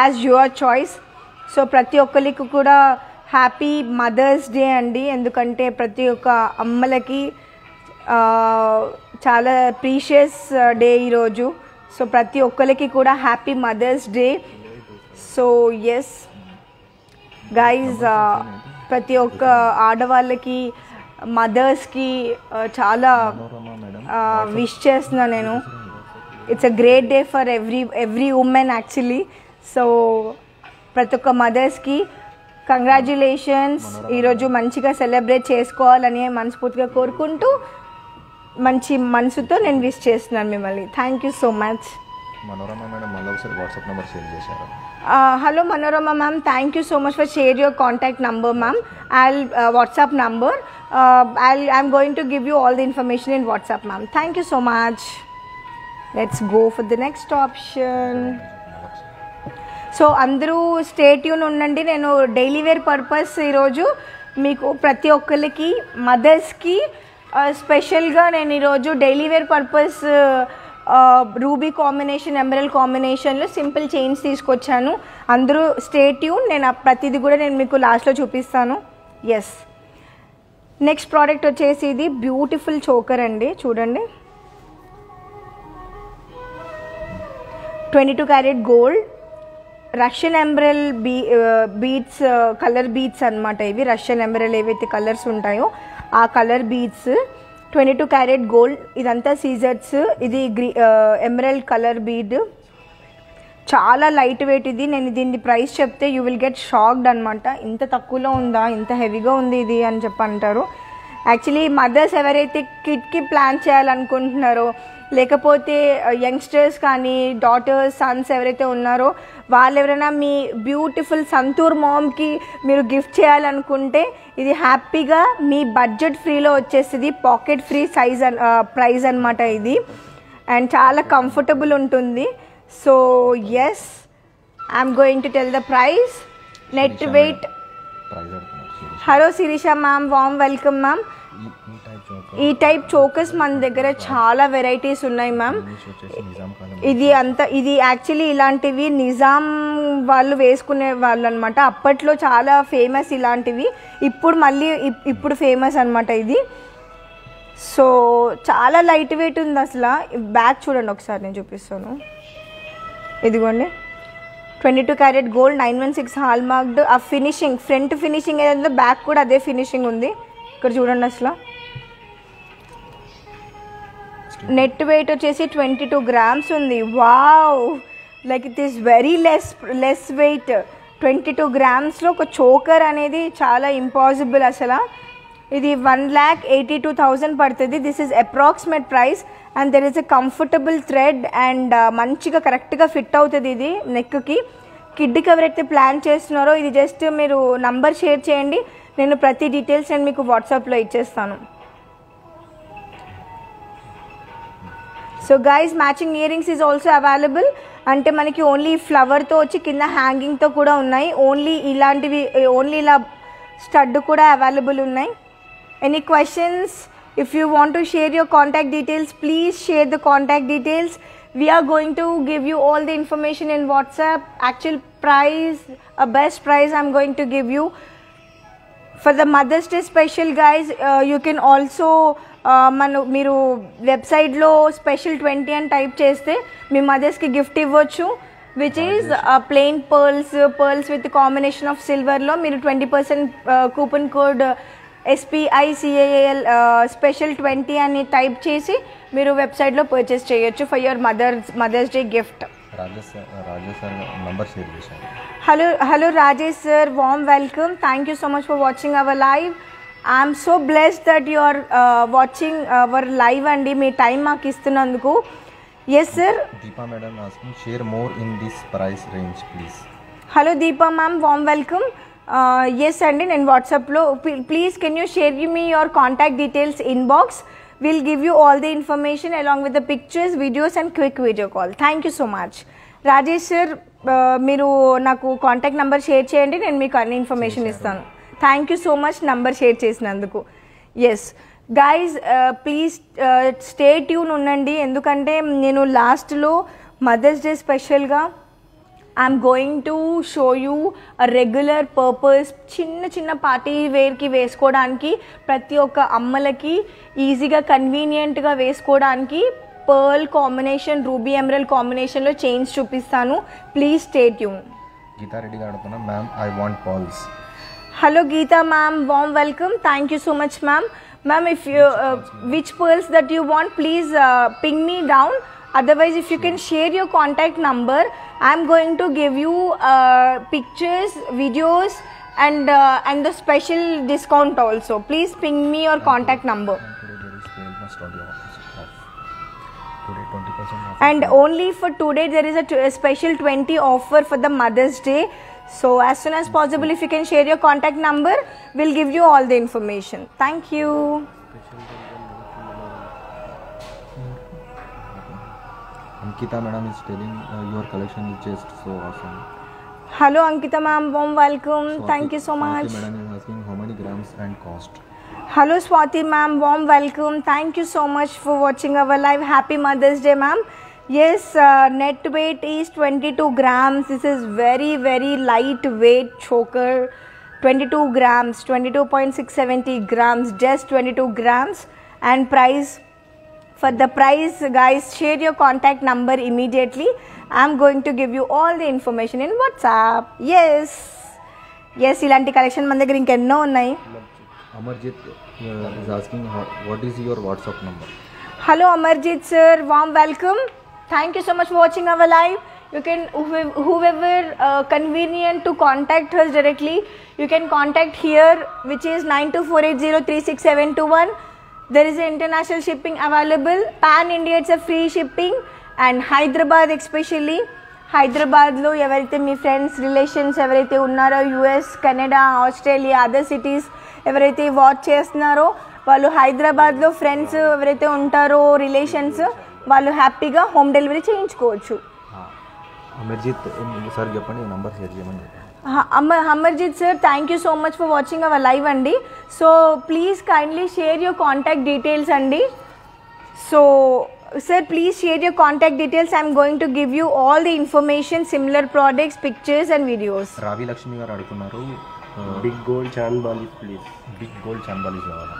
as your choice so ప్రతి ఒక్కరికి కూడా హ్యాపీ మదర్స్ డే అండి. ఎందుకంటే ప్రతి ఒక్క అమ్మలకి చాలా precious day uh, ఈరోజు. సో ప్రతి ఒక్కరికి కూడా happy mothers day so yes guys ప్రతి ఒక్క ఆడవాళ్ళకి మదర్స్కి చాలా విష్ చేస్తున్నాను నేను it's a great day for every every women actually so ప్రతి ఒక్క మదర్స్కి కంగ్రాచులేషన్స్ ఈరోజు మంచిగా సెలబ్రేట్ చేసుకోవాలని మనస్ఫూర్తిగా కోరుకుంటూ మంచి మనసుతో నేను విష్ చేస్తున్నాను మిమ్మల్ని. Thank you so much Manorama madam మళ్ళీ ఒకసారి వాట్సాప్ నెంబర్ షేర్ చేశారు. Hello Manorama ma'am thank you so much for share your contact number ma'am I'll WhatsApp number I'll I'm going to give you all the information in WhatsApp ma'am thank you so much let's go for the next option so అందరూ stay యూన్ ఉండండి. నేను daily wear purpose ఈరోజు మీకు ప్రతి ఒక్కరికి మదర్స్కి Uh, స్పెషల్గా నేను ఈరోజు daily wear purpose ruby combination ఎంబ్రల్ కాంబినేషన్లో సింపుల్ చైన్స్ తీసుకొచ్చాను. అందరూ స్టేట్ యూన్ నేను ప్రతిదీ కూడా నేను మీకు లాస్ట్లో చూపిస్తాను. ఎస్ నెక్స్ట్ ప్రోడక్ట్ వచ్చేసి ఇది బ్యూటిఫుల్ చోకర్ అండి. చూడండి. Twenty two carat gold Russian ఎంబ్రెల్ be beads colour beads అనమాట ఇవి. రష్యన్ ఎంబ్రెల్ ఏవైతే కలర్స్ ఉంటాయో ఆ colour beads twenty two carat gold ఇదంతా సీజర్స్ ఇది గ్రీ ఎమరల్ కలర్ బీడ్. చాలా లైట్ వెయిట్ ఇది. నేను దీన్ని ప్రైస్ చెప్తే యూ విల్ గెట్ షాక్డ్ అనమాట ఇంత తక్కువలో ఉందా? ఇంత హెవీగా ఉంది ఇది అని చెప్పి అంటారు. యాక్చువల్లీ మదర్స్ ఎవరైతే కిట్కి ప్లాన్ చేయాలనుకుంటున్నారో లేకపోతే యంగ్స్టర్స్ కానీ డాటర్స్ సన్స్ ఎవరైతే ఉన్నారో వాళ్ళు ఎవరైనా మీ బ్యూటిఫుల్ సంతూర్ మామ్కి మీరు గిఫ్ట్ చేయాలనుకుంటే ఇది హ్యాపీగా మీ బడ్జెట్ ఫ్రీలో వచ్చేస్తుంది. పాకెట్ ఫ్రీ సైజ్ ప్రైస్ అనమాట ఇది. అండ్ చాలా కంఫర్టబుల్ ఉంటుంది. So yes I'm going to tell the price net weight price. Hello Sirisha ma'am warm welcome ma'am ఈ టైప్ చోకస్ మన దగ్గర చాలా వెరైటీస్ ఉన్నాయి మ్యామ్ ఇది అంత ఇది యాక్చువల్లీ ఇలాంటివి నిజాం వాళ్ళు వేసుకునే వాళ్ళు అనమాట అప్పట్లో చాలా ఫేమస్ ఇలాంటివి. ఇప్పుడు మళ్ళీ ఇప్- ఇప్పుడు ఫేమస్ అనమాట ఇది. సో చాలా లైట్ వెయిట్ ఉంది అసలు. బ్యాగ్ చూడండి ఒకసారి నేను చూపిస్తాను. ఇదిగోండి. Twenty two carat gold nine one six hallmarked ఆ ఫినిషింగ్ ఫ్రంట్ ఫినిషింగ్ ఏదైతే బ్యాక్ కూడా అదే ఫినిషింగ్ ఉంది. ఇక్కడ చూడండి అసలు. నెట్ వెయిట్ వచ్చేసి ట్వంటీ టూ గ్రామ్స్ ఉంది. Wow like it is very less less weight twenty two గ్రామ్స్లో ఒక చోకర్ అనేది చాలా ఇంపాసిబుల్ అసలు. ఇది one lakh eighty two thousand పడుతుంది this is approximate price and there is a comfortable thread and మంచిగా కరెక్ట్గా fit అవుతుంది ఇది నెక్కి కిడ్కి ఎవరైతే ప్లాన్ చేస్తున్నారో ఇది జస్ట్ మీరు నంబర్ షేర్ చేయండి. నేను ప్రతి డీటెయిల్స్ నేను మీకు వాట్సాప్లో ఇచ్చేస్తాను. So guys matching earrings is also available అంటే మనకి ఓన్లీ ఫ్లవర్తో వచ్చి కింద హ్యాంగింగ్తో కూడా ఉన్నాయి. ఓన్లీ ఇలాంటివి ఓన్లీ ఇలా స్టడ్ కూడా అవైలబుల్ ఉన్నాయి. Any questions if you want to share your contact details please share the contact details we're going to give you all the information in WhatsApp actual price a best price I'm going to give you for the mother's day special guys you can also మన మీరు వెబ్సైట్లో special twenty అని type చేస్తే మీ మదర్స్కి gift ఇవ్వచ్చు which is plain pearls pearls with combination of సిల్వర్లో మీరు twenty percent coupon code S P I C A L special twenty అని టైప్ చేసి మీరు వెబ్సైట్లో పర్చేస్ చేయొచ్చు for your mother's mother's day gift Rajesh sir Rajesh sir welcome. Thank you so much for watching our live. I'm so blessed that you are uh, watching our live అండి. మీ time మాకు ఇస్తున్నందుకు. Yes sir Deepa madam asking share more in this price range please hello Deepa ma'am warm welcome yes అండి. నేను వాట్సాప్లో please can you share you me your contact details inbox will give you all the information along with the pictures videos and quick video call thank you so much Rajesh sir మీరు నాకు contact number share చేయండి నేను మీకు అన్ని information ఇస్తాను. Thank you so much number share చేసినందుకు. Yes guys please stay tune ఉండండి. ఎందుకంటే నేను లాస్ట్లో మదర్స్ డే స్పెషల్గా I'm going to show you regular purpose చిన్న చిన్న పార్టీ వేర్కి వేసుకోవడానికి ప్రతి ఒక్క అమ్మలకి ఈజీగా కన్వీనియంట్గా వేసుకోవడానికి పర్ల్ కాంబినేషన్ రూబీ ఎమరల్ కాంబినేషన్లో చైన్స్ చూపిస్తాను. ప్లీజ్ స్టేట్ యూన్ గీతారెడ్డి అడుగుతున్నా ma'am I want pearls hello Geetha ma'am warm welcome thank you so much ma'am ma'am if you which pearls that you want please ping me down otherwise if you can share your contact number I'm going to give you pictures videos and and the special discount also please ping me your contact number And only for today, there is a, t- a special 20 offer for the Mother's Day. So, as soon as possible, if you can share your contact number, we'll give you all the information. Thank you. Ankita madam is telling uh, your collection is just so awesome. Hello, Ankita ma'am. Warm welcome. Swati- Thank you so Swati much. madam is asking how many grams and cost. Hello, Swati ma'am. Warm welcome. Thank you so much for watching our live. Happy Mother's Day, ma'am. Yes, uh, net weight is 22 grams. This is very, very lightweight choker. 22 grams, 22.670 grams, just 22 grams. And price for the price, guys, share your contact number immediately. I'm going to give you all the information in WhatsApp. Yes. Yes ఇలాంటి collection మన దగ్గర ఇంకెన్నో ఉన్నాయి Amarjit uh, is asking how, what is your WhatsApp number. Hello Amarjit sir, warm welcome. Thank you so much for watching our live. You can whoever, whoever uh, convenient to contact us directly, you can contact here, which is 9248036721. There is international shipping available. Pan India, it's a free shipping, and Hyderabad especially. హైదరాబాద్లో ఎవరైతే మీ friends relations ఎవరైతే ఉన్నారో US Canada Australia other cities ఎవరైతే watch చేస్తున్నారో వాళ్ళు హైదరాబాద్లో friends ఎవరైతే ఉంటారో రిలేషన్స్ వాళ్ళు హ్యాపీగా హోమ్ డెలివరీ చేయించుకోవచ్చు. అమర్జిత్ సార్ చెప్పండి నంబర్ షేర్ చేయమని Amar Amarjit sir thank you so much for watching our live అండి. So please kindly share your contact details అండి. So sir please share your contact details I'm going to give you all the information similar products pictures and videos Ravi Lakshmi గారు అడుగుతున్నారు. Big gold chan balis, please. Big gold చందాలి కావాలా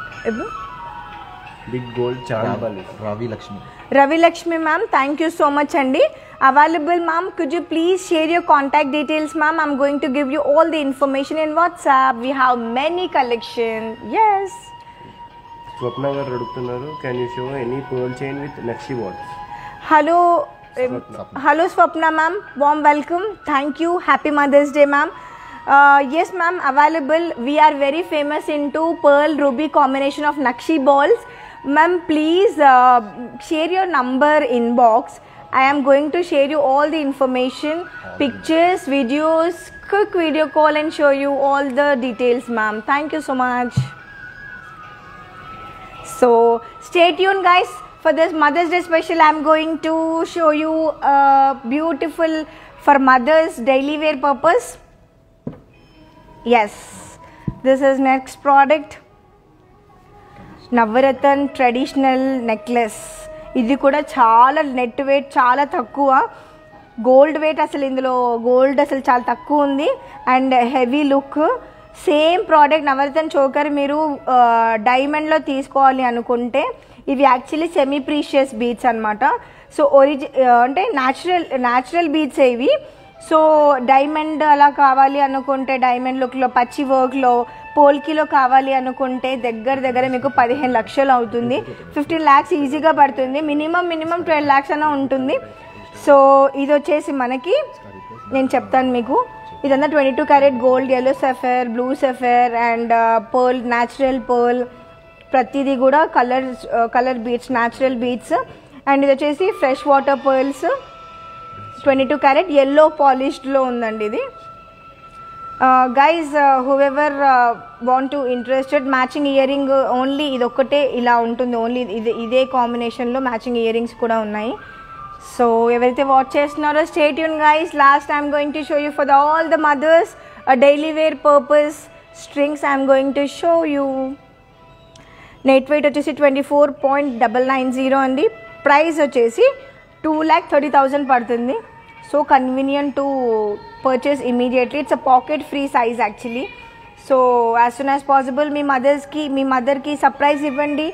Big gold chan balis. రావి Lakshmi Ravi Lakshmi ma'am, thank you so much Andy. Available ma'am, could you please share your contact details ma'am? I'm going to give you all the information in WhatsApp. We have many collection. Yes. Swapna గారు అడుగుతున్నారు can you show any pearl chain with nakshi Hello. um, hello Swapna ma'am, warm welcome. Thank you. Happy Mother's Day ma'am. Uh, yes ma'am, available. We are very famous into pearl ruby combination of Nakshi balls. Ma'am, please uh, share your number inbox. I am going to share you all the information, pictures, videos, quick video call and show you all the details ma'am. Thank you so much. So stay tuned, guys. For this Mother's Day special, I'm going to show you a beautiful for mothers daily wear purpose. Yes, this is next product. Navratan traditional necklace ఇది కూడా చాలా net weight చాలా తక్కువ. Gold weight అసలు ఇందులో gold అసలు చాలా తక్కువ ఉంది. And heavy look same product Navratan choker మీరు డైమండ్లో తీసుకోవాలి అనుకుంటే ఇవి యాక్చువల్లీ సెమీ ప్రీషియస్ బీట్స్ అనమాట సో ఒరిజి అంటే న్యాచురల్ న్యాచురల్ బీచ్ ఇవి. సో డైమండ్ అలా కావాలి అనుకుంటే డైమండ్ లుక్లో పచ్చి వర్క్లో పోల్కిలో కావాలి అనుకుంటే దగ్గర దగ్గర మీకు పదిహేను లక్షలు అవుతుంది. ఫిఫ్టీన్ ల్యాక్స్ ఈజీగా పడుతుంది. మినిమం మినిమం ట్వెల్వ్ ల్యాక్స్ అన్న ఉంటుంది. సో ఇది వచ్చేసి మనకి నేను చెప్తాను మీకు. ఇదంతా twenty two carat gold yellow sapphire blue sapphire and pearl natural pearl ప్రతిదీ కూడా colour colour beads natural beads and ఇది వచ్చేసి fresh water pearls twenty two carat yellow పాలిష్డ్లో ఉందండి ఇది. Guys whoever want to interested matching earring only ఇది ఒక్కటే ఇలా ఉంటుంది. ఓన్లీ ఇది ఇదే కాంబినేషన్లో మ్యాచింగ్ ఇయర్ రింగ్స్ కూడా ఉన్నాయి. సో ఎవరైతే వాచ్ చేస్తున్నారో state Yoon guys last I'm going to show you for the all the mothers daily wear purpose strings I'm going to show you net weight వచ్చేసి twenty four point double nine zero అండి. Price వచ్చేసి two lakh thirty thousand పడుతుంది. So convenient to purchase immediately it's a pocket free size actually so as soon as possible మీ మదర్స్కి మీ మదర్కి surprise ఇవ్వండి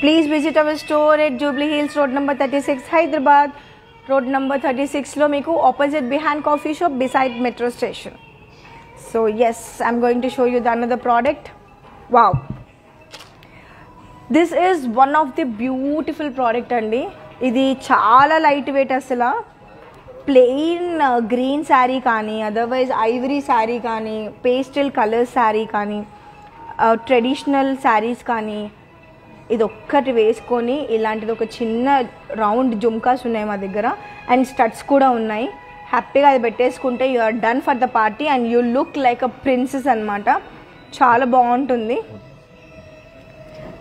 please visit our store at Jubilee Hills road number thirty six Hyderabad road number thirty సిక్స్లో మీకు opposite behind coffee shop beside metro station so yes I'm going to show you the another product wow this is one of the beautiful product అండి ఇది చాలా light weight అసలు. Plain green sari కానీ otherwise Ivory sari కానీ pastel colour sari కానీ uh, traditional saris కానీ ఇది ఒక్కటి వేసుకొని ఇలాంటిది ఒక చిన్న రౌండ్ జుమ్కాస్ ఉన్నాయి మా దగ్గర. అండ్ స్టడ్స్ కూడా ఉన్నాయి. హ్యాపీగా అది పెట్టేసుకుంటే you are done for the party and you look like a princess అనమాట చాలా బాగుంటుంది.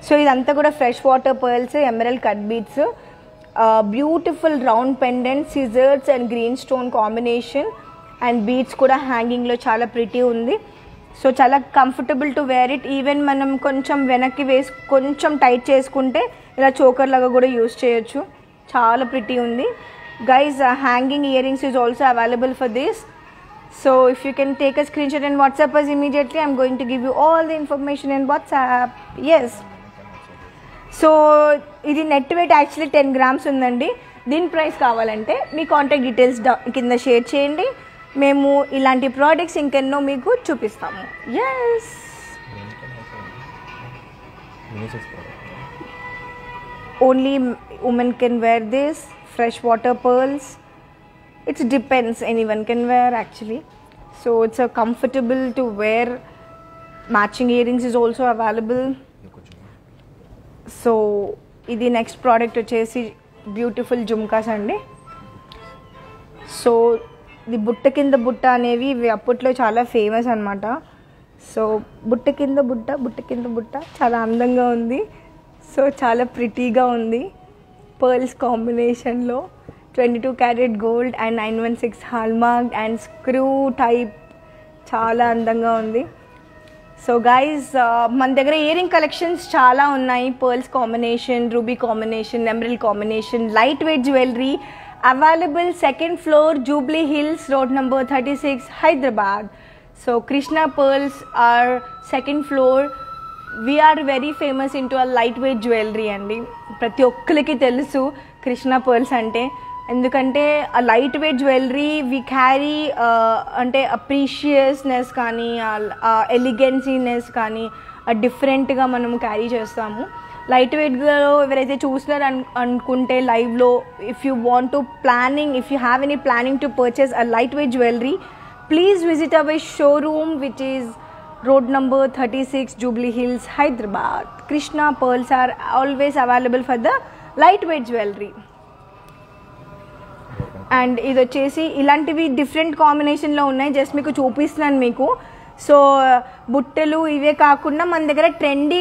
సో ఇదంతా కూడా fresh water pearls emerald cut beads beautiful round pendant scissors and green stone combination and beads కూడా హ్యాంగింగ్లో చాలా ప్రిటీ ఉంది. సో చాలా comfortable to wear it even మనం కొంచెం వెనక్కి వేసి కొంచెం టైట్ చేసుకుంటే ఇలా చోకర్ లాగా కూడా యూస్ చేయొచ్చు. చాలా ప్రిటీ ఉంది. Guys hanging earrings is also available for this so if you can take a screenshot and WhatsApp us immediately I'm going to give you all the information in WhatsApp yes so ఇది net weight actually ten grams ఉందండి. దీని price కావాలంటే మీ contact details కింద share చేయండి. మేము ఇలాంటి products ఇంకెన్నో మీకు చూపిస్తాము. Yes only women can wear this fresh water pearls it's depends any one can wear actually so it's a comfortable to wear matching earrings is also available so ఇది next product వచ్చేసి beautiful jhumkas అండి. So ఇది బుట్ట కింద బుట్ట అనేవి ఇవి అప్పట్లో చాలా ఫేమస్ అనమాట సో బుట్ట కింద బుట్ట బుట్ట కింద బుట్ట చాలా అందంగా ఉంది. సో చాలా ప్రిటీగా ఉంది. పర్ల్స్ కాంబినేషన్లో twenty two carat gold and nine one six hallmark and screw type చాలా అందంగా ఉంది. సో గైజ్ మన దగ్గర ఇయరింగ్ కలెక్షన్స్ చాలా ఉన్నాయి. Pearls combination ruby combination emerald combination light weight jewellery available second floor Jubilee Hills road number thirty six Hyderabad so Krishna pearls are second floor we're very famous into ఆ light weight jewellery అండి. ప్రతి ఒక్కరికి తెలుసు Krishna pearls అంటే. ఎందుకంటే ఆ light weight jewellery we carry అంటే అప్రీషియస్నెస్ కానీ ఎలిగెన్సీనెస్ కానీ డిఫరెంట్గా మనము క్యారీ చేస్తాము. లైట్ వెయిట్లో ఎవరైతే చూసినారు అను అనుకుంటే లైవ్లో if you want to planning if you have any planning to purchase a light weight jewellery please visit our showroom which is road number thirty six Jubilee Hills Hyderabad Krishna pearls are always available for the light weight jewellery and ఇది వచ్చేసి ఇలాంటివి different కాంబినేషన్లో ఉన్నాయి. Just మీకు చూపిస్తున్నాను మీకు. So బుట్టలు ఇవే కాకుండా మన దగ్గర ట్రెండీ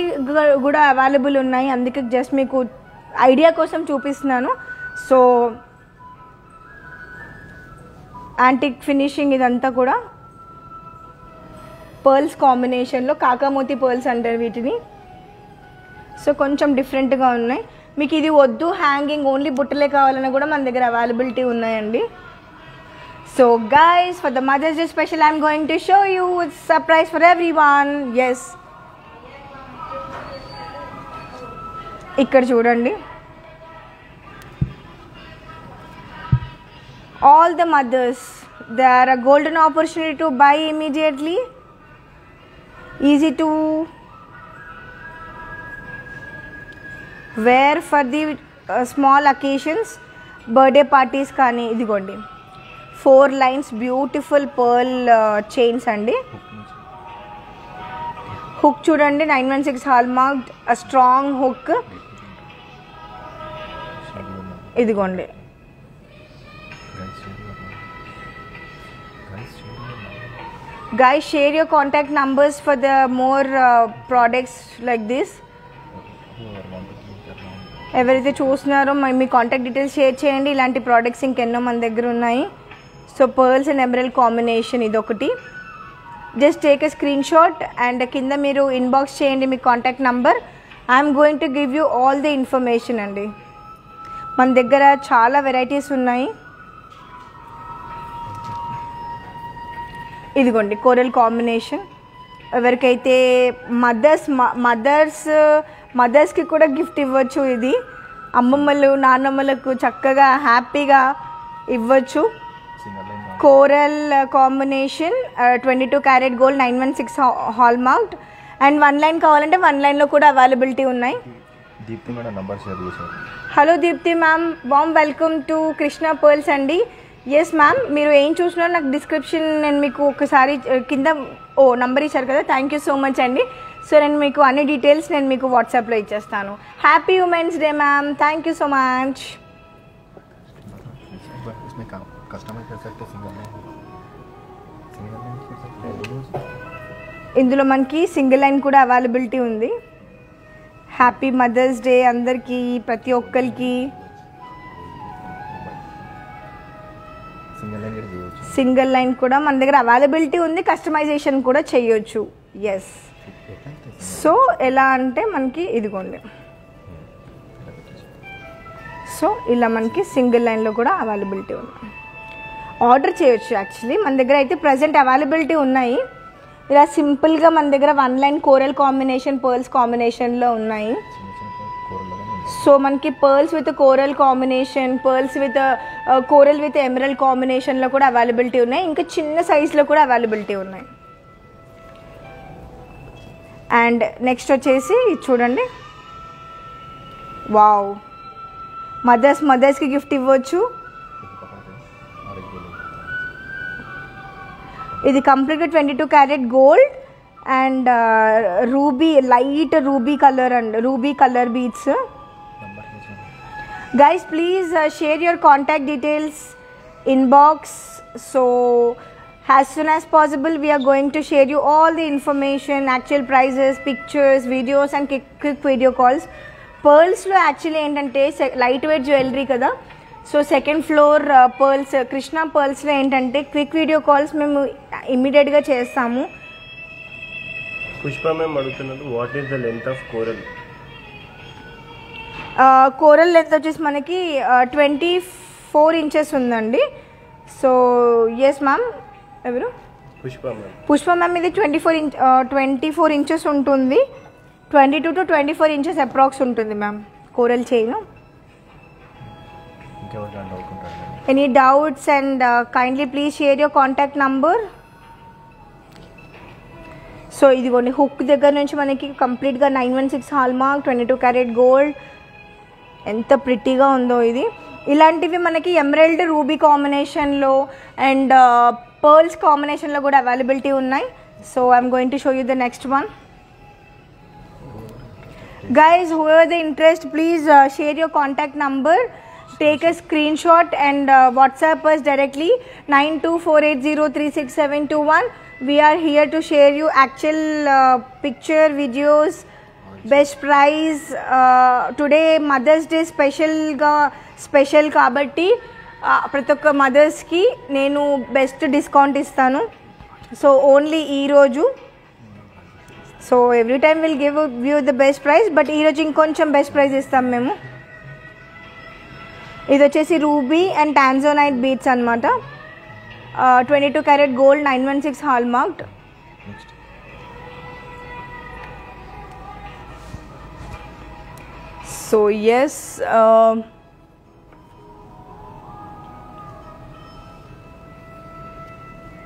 కూడా అవైలబుల్ ఉన్నాయి. అందుకే జస్ట్ మీకు ఐడియా కోసం చూపిస్తున్నాను. సో యాంటిక్ ఫినిషింగ్ ఇదంతా కూడా పర్ల్స్ కాంబినేషన్లో కాకామోతి పర్ల్స్ అంటారు వీటిని. సో కొంచెం డిఫరెంట్గా ఉన్నాయి. మీకు ఇది వద్దు హ్యాంగింగ్ ఓన్లీ బుట్టలే కావాలన్నా కూడా మన దగ్గర అవైలబిలిటీ ఉన్నాయండి. So guys for the mothers day special I'm going to show you surprise for every one yes ఇక్కడ చూడండి. All the mothers they are a golden opportunity to buy immediately easy to wear for the small occasions birthday parties కానీ ఇదిగోండి. Four lines beautiful pearl chains అండి. Hook చూడండి nine one six hallmark strong hook ఇదిగోండి. Guys share your contact numbers for the more uh, products like this. ఎవరైతే చూస్తున్నారో మరి మీ contact details share చేయండి. ఇలాంటి ప్రోడక్ట్స్ ఇంకెన్నో మన దగ్గర ఉన్నాయి. So pearls and emerald combination ఇదొకటి. Just take a screen shot and కింద మీరు ఇన్బాక్స్ చేయండి మీ contact number I'm going to give you all the information అండి. మన దగ్గర చాలా వెరైటీస్ ఉన్నాయి. ఇదిగోండి కోరల్ కాంబినేషన్ ఎవరికైతే మదర్స్ మదర్స్ మదర్స్కి కూడా గిఫ్ట్ ఇవ్వచ్చు ఇది. అమ్మమ్మలు నాన్నమ్మలకు చక్కగా హ్యాపీగా ఇవ్వచ్చు. Coral combination twenty two carat gold nine one six hallmarked and one line కావాలంటే వన్ లైన్లో కూడా అవైలబిలిటీ ఉన్నాయి. Hello Deepthi ma'am warm welcome to Krishna pearls అండి. ఎస్ మ్యామ్ మీరు ఏం చూసినా నాకు డిస్క్రిప్షన్ నేను మీకు ఒకసారి కింద ఓ నంబర్ ఇచ్చారు కదా థ్యాంక్ యూ సో మచ్ అండి. సో నేను మీకు అన్ని డీటెయిల్స్ నేను మీకు వాట్సాప్లో ఇచ్చేస్తాను. Happy women's day ma'am thank you so much ఇందులో మనకి సింగిల్ లైన్ కూడా అవైలబిలిటీ ఉంది. హ్యాపీ మదర్స్ డే అందరికీ ప్రతి ఒక్కరికి. సింగిల్ లైన్ కూడా మన దగ్గర అవైలబిలిటీ ఉంది కస్టమైజేషన్ కూడా చేయొచ్చు. ఎస్ సో ఎలా అంటే మనకి ఇదిగోండి. సో ఇలా మనకి సింగిల్ లైన్లో కూడా అవైలబిలిటీ ఉంది. ఆర్డర్ చేయొచ్చు యాక్చువల్లీ. మన దగ్గర అయితే ప్రజెంట్ అవైలబిలిటీ ఉన్నాయి. ఇలా సింపుల్గా మన దగ్గర one line coral combination pearls కాంబినేషన్లో ఉన్నాయి. సో మనకి pearls with coral combination pearls with coral with emerald కాంబినేషన్లో కూడా అవైలబిలిటీ ఉన్నాయి. ఇంకా చిన్న సైజులో కూడా అవైలబిలిటీ ఉన్నాయి. అండ్ నెక్స్ట్ వచ్చేసి చూడండి. వావ్. మదర్స్ మదర్స్కి గిఫ్ట్ ఇవ్వచ్చు. ఇది కంప్లీట్గా twenty two carat gold and ruby light ruby colour and ruby colour beads. Guys please share your contact details inbox so as soon as possible we are going to share you all the information actual prices pictures videos and quick, quick video calls. పర్ల్స్లో actually ఏంటంటే light weight jewellery కదా. So second floor pearls Krishna పర్ల్స్లో ఏంటంటే quick video calls మేము ఇమ్మీడియట్గా చేస్తాము. పుష్ప మేము అడుగుతున్నారు what is the length of coral coral length వచ్చేసి మనకి ట్వంటీ ఫోర్ ఇంచెస్ ఉందండి. సో ఎస్ మ్యామ్ ఎవరు? పుష్ప మ్యామ్. పుష్ప మ్యామ్ ఇది twenty four inch twenty four inches ఉంటుంది. Twenty two to twenty four inches approx ఉంటుంది ma'am coral chain. Any doubts and kindly please share your contact number so ఇదిగోండి hook దగ్గర నుంచి మనకి కంప్లీట్గా nine one six hallmark twenty two carat gold ఎంత ప్రిటీగా ఉందో ఇది. ఇలాంటివి మనకి ఎమరల్డ్ రూబీ కాంబినేషన్లో and పర్ల్స్ కాంబినేషన్లో కూడా అవైలబిలిటీ ఉన్నాయి so I'm going to show you the next one guys whoever the interest please uh, share your contact number take a screenshot and uh, whatsapp us directly 924803671 we are here to share you actual uh, picture videos best price uh, today mother's day special గా special కాబట్టి uh, ప్రతి ఒక్క మదర్స్కి నేను best discount ఇస్తాను. So only ఈరోజు so every time will give you the best price but ఈరోజు ఇంకొంచెం బెస్ట్ ప్రైస్ ఇస్తాం మేము. ఇది వచ్చేసి రూబీ అండ్ టాన్జోనైట్ బీట్స్ అనమాట twenty two carat gold nine one six hallmarked so yes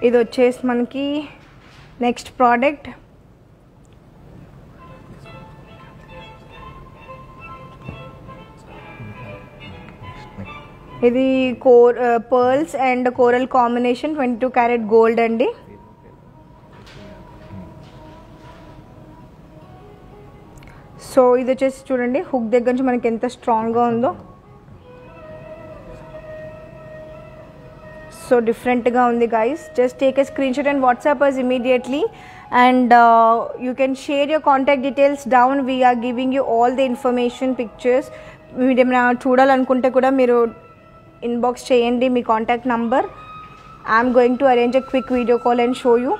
ఇది వచ్చేసి మనకి నెక్స్ట్ ప్రోడక్ట్. ఇది core pearls and coral combination twenty two carat gold అండి. సో ఇది వచ్చేసి చూడండి హుక్ దగ్గర నుంచి మనకి ఎంత స్ట్రాంగ్గా ఉందో. సో డిఫరెంట్గా ఉంది guys just take a screenshot and WhatsApp us immediately and you can share your contact details down we're giving you all the information pictures మీరు ఏమైనా చూడాలనుకుంటే కూడా మీరు ఇన్బాక్స్ చేయండి మీ contact number I'm going to arrange a quick video call and show you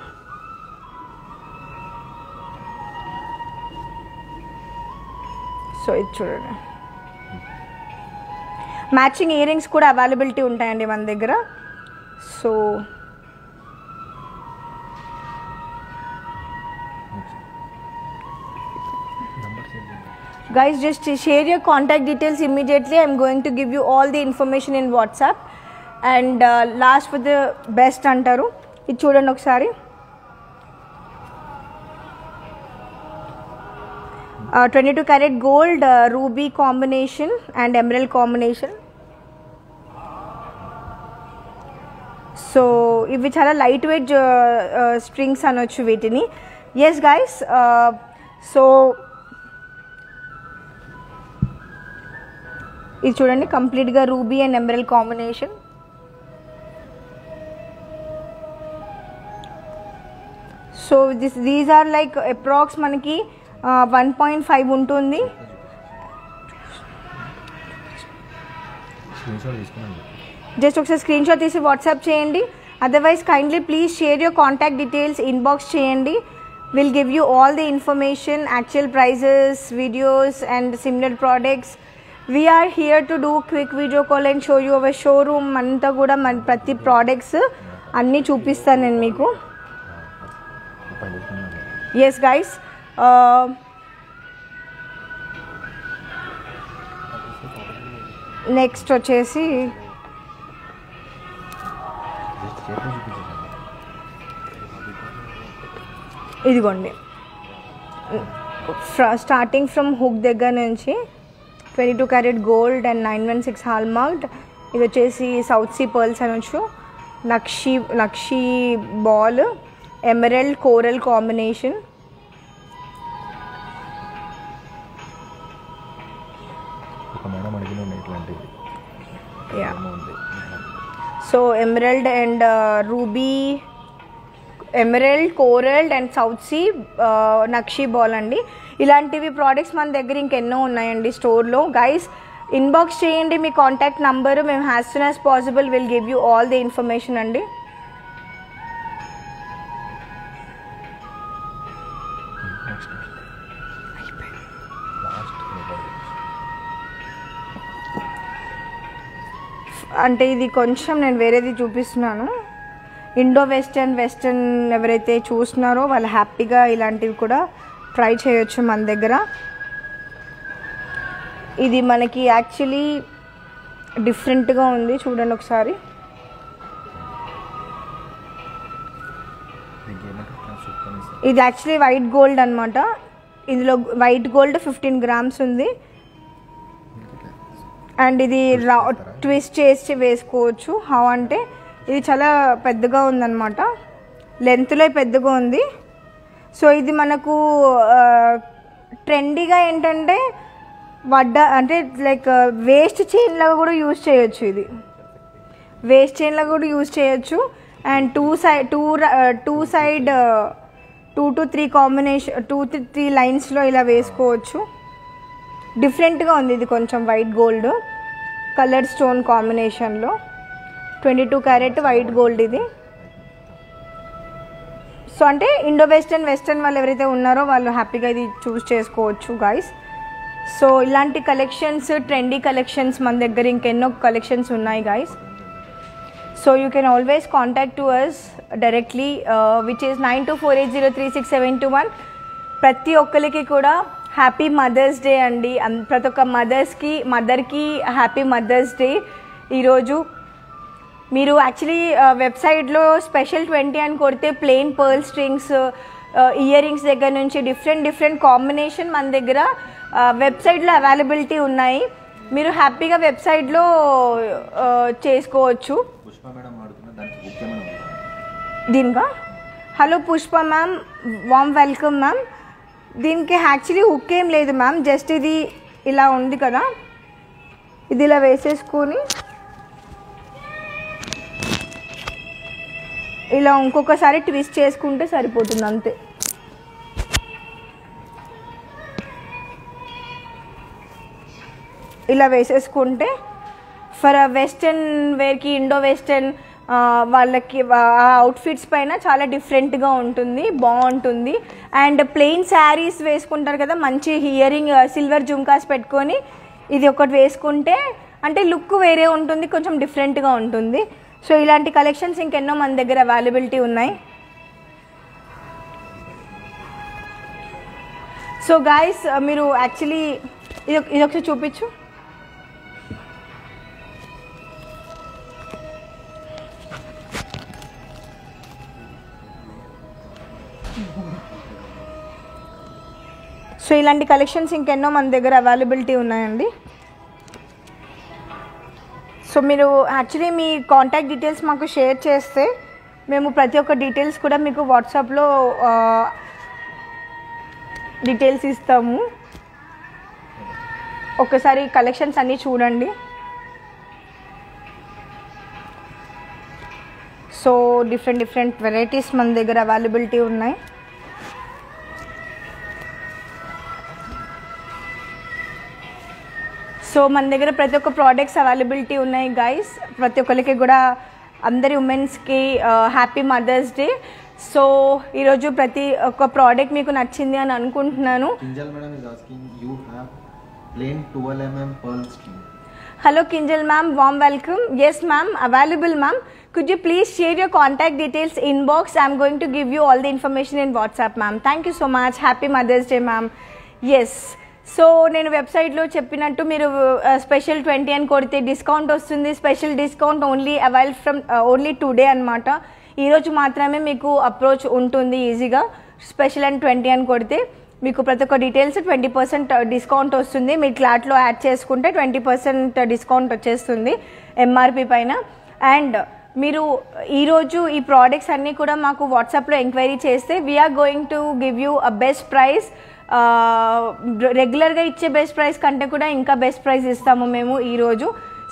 so ఇది చూడండి. Matching ear rings కూడా availability ఉంటాయండి మన దగ్గర. సో నంబర్ షేర్ చేయండి guys just share your contact details immediately i'm going to give you all the information in whatsapp and last for the best అంటారు ఇది చూడండి ఒకసారి twenty two carat gold ruby combination and emerald combination so ఇవి చాలా light weight strings అనొచ్చు వీటిని. Yes guys so ఇది చూడండి కంప్లీట్గా ruby and emerald combination so this these are like approx మనకి వన్ పాయింట్ ఫైవ్ ఉంటుంది. జస్ట్ ఒకసారి స్క్రీన్ షాట్ తీసి వాట్సాప్ చేయండి. Otherwise kindly please share your contact details inbox చేయండి. Will give you all the information actual prices videos and similar products we're here to do quick video call and show you our showroom అంతా కూడా మన ప్రతి products అన్నీ చూపిస్తాను నేను మీకు. Yes guys next వచ్చేసి ఇదిగోండి. స్టార్టింగ్ ఫ్రమ్ హుక్ దగ్గర నుంచి twenty two carat gold and nine one six hallmarked ఇది వచ్చేసి సౌత్ సీ పర్ల్స్ అనొచ్చు nakshi nakshi ball emerald coral combination madam అడిగిన ఇట్లాంటివి. So emerald and ruby emerald coral and south sea nakshi ball అండి. ఇలాంటివి products మన దగ్గర ఇంకెన్నో ఉన్నాయండి స్టోర్లో గైస్ ఇన్బాక్స్ చేయండి మీ కాంటాక్ట్ నంబరు మేము as soon as possible will give you all the information అండి. అంటే ఇది కొంచెం నేను వేరేది చూపిస్తున్నాను. ఇండో వెస్టర్న్ వెస్టర్న్ ఎవరైతే చూస్తున్నారో వాళ్ళు హ్యాపీగా ఇలాంటివి కూడా ట్రై చేయొచ్చు మన దగ్గర. ఇది మనకి యాక్చువల్లీ డిఫరెంట్గా ఉంది. చూడండి ఒకసారి. ఇది యాక్చువల్లీ వైట్ గోల్డ్ అనమాట ఇందులో వైట్ గోల్డ్ ఫిఫ్టీన్ గ్రామ్స్ ఉంది. అండ్ ఇది రా ట్విస్ట్ చేసి వేసుకోవచ్చు. హౌ అంటే ఇది చాలా పెద్దగా ఉందన్నమాట. లెంత్లో పెద్దగా ఉంది. సో ఇది మనకు ట్రెండీగా ఏంటంటే వడ్డ అంటే లైక్ వేస్ట్ చైన్ లాగా కూడా యూజ్ చేయొచ్చు ఇది. వేస్ట్ చైన్ లాగా కూడా యూజ్ చేయొచ్చు. And two side two two side two to three combination two three లైన్స్లో ఇలా వేసుకోవచ్చు. డిఫరెంట్గా ఉంది. ఇది కొంచెం వైట్ గోల్డ్. కలర్ స్టోన్ కాంబినేషన్లో. Twenty two carat white gold ఇది. సో అంటే ఇండో వెస్టర్న్ వెస్టర్న్ వాళ్ళు ఎవరైతే ఉన్నారో వాళ్ళు హ్యాపీగా ఇది చూస్ చేసుకోవచ్చు గాయస్ సో ఇలాంటి కలెక్షన్స్ ట్రెండీ కలెక్షన్స్ మన దగ్గర ఇంకెన్నో కలెక్షన్స్ ఉన్నాయి guys so you can always contact to us directly which is nine two four eight zero three six seven two one ప్రతి ఒక్కరికి కూడా హ్యాపీ మదర్స్ డే అండి. ప్రతి ఒక్క మదర్స్కి మదర్కి హ్యాపీ మదర్స్ డే ఈరోజు. మీరు యాక్చువల్లీ వెబ్సైట్లో స్పెషల్ ట్వంటీ అని కొడితే plain pearl strings ear rings దగ్గర నుంచి డిఫరెంట్ డిఫరెంట్ కాంబినేషన్ మన దగ్గర వెబ్సైట్లో అవైలబిలిటీ ఉన్నాయి. మీరు హ్యాపీగా వెబ్సైట్లో చేసుకోవచ్చు. దీనికా hello Pushpa ma'am warm welcome ma'am. దీనికి యాక్చువల్లీ హుక్ ఏం లేదు మ్యామ్ జస్ట్ ఇది ఇలా ఉంది కదా. ఇది ఇలా వేసేసుకొని ఇలా ఇంకొకసారి ట్విస్ట్ చేసుకుంటే సరిపోతుంది అంతే. ఇలా వేసేసుకుంటే ఫర్ వెస్టర్న్ వేర్కి ఇండో వెస్టర్న్ వాళ్ళకి ఆ అవుట్ఫిట్స్ పైన చాలా డిఫరెంట్గా ఉంటుంది బాగుంటుంది. అండ్ ప్లెయిన్ శారీస్ వేసుకుంటారు కదా మంచి హియరింగ్ సిల్వర్ జుమ్కాస్ పెట్టుకొని ఇది ఒకటి వేసుకుంటే అంటే లుక్ వేరే ఉంటుంది కొంచెం డిఫరెంట్గా ఉంటుంది. సో ఇలాంటి కలెక్షన్స్ ఇంకెన్నో మన దగ్గర అవైలబిలిటీ ఉన్నాయి. సో గాయస్ మీరు యాక్చువల్లీ ఇది ఇది ఒకసారి చూపించు. సో ఇలాంటి కలెక్షన్స్ ఇంకెన్నో మన దగ్గర అవైలబిలిటీ ఉన్నాయండి. సో మీరు యాక్చువల్లీ మీ కాంటాక్ట్ డీటెయిల్స్ మాకు షేర్ చేస్తే మేము ప్రతి ఒక్క డీటెయిల్స్ కూడా మీకు వాట్సాప్లో డీటెయిల్స్ ఇస్తాము. ఒకసారి కలెక్షన్స్ అన్నీ చూడండి. సో డిఫరెంట్ డిఫరెంట్ వెరైటీస్ మన దగ్గర అవైలబిలిటీ ఉన్నాయి. సో మన దగ్గర ప్రతి ఒక్క ప్రోడక్ట్స్ అవైలబిలిటీ ఉన్నాయి గైస్ ప్రతి ఒక్కరికి కూడా అందరి ఉమెన్స్కి హ్యాపీ మదర్స్ డే సో ఈరోజు ప్రతి ఒక్క ప్రోడక్ట్ మీకు నచ్చింది అని అనుకుంటున్నాను. Hello Kinjal ma'am warm welcome yes ma'am available ma'am could you please share your contact details in box I'm going to give you all the information in WhatsApp ma'am thank you so much happy mother's day ma'am yes so నేను వెబ్సైట్లో చెప్పినట్టు మీరు special twenty అని కొడితే discount వస్తుంది. Special discount only avail from only today అనమాట ఈరోజు మాత్రమే మీకు అప్రోచ్ ఉంటుంది ఈజీగా. స్పెషల్ అండ్ ట్వంటీ అని కొడితే మీకు ప్రతి ఒక్క డీటెయిల్స్ ట్వంటీ పర్సెంట్ డిస్కౌంట్ వస్తుంది. మీ క్లాట్లో యాడ్ చేసుకుంటే ట్వంటీ పర్సెంట్ డిస్కౌంట్ వచ్చేస్తుంది ఎంఆర్పి పైన. అండ్ మీరు ఈరోజు ఈ ప్రోడక్ట్స్ అన్నీ కూడా మాకు వాట్సాప్లో ఎంక్వైరీ చేస్తే we're going to give you a best price రెగ్యులర్గా ఇచ్చే బెస్ట్ ప్రైస్ కంటే కూడా ఇంకా బెస్ట్ ప్రైస్ ఇస్తాము మేము ఈరోజు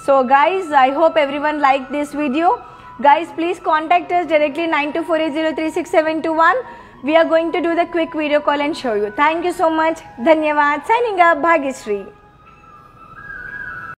so guys I hope everyone like this video guys please contact directly nine two four eight zero three six seven two one we're going to do the quick video call and show you thank you so much ధన్యవాద్ signing up Bhagyashree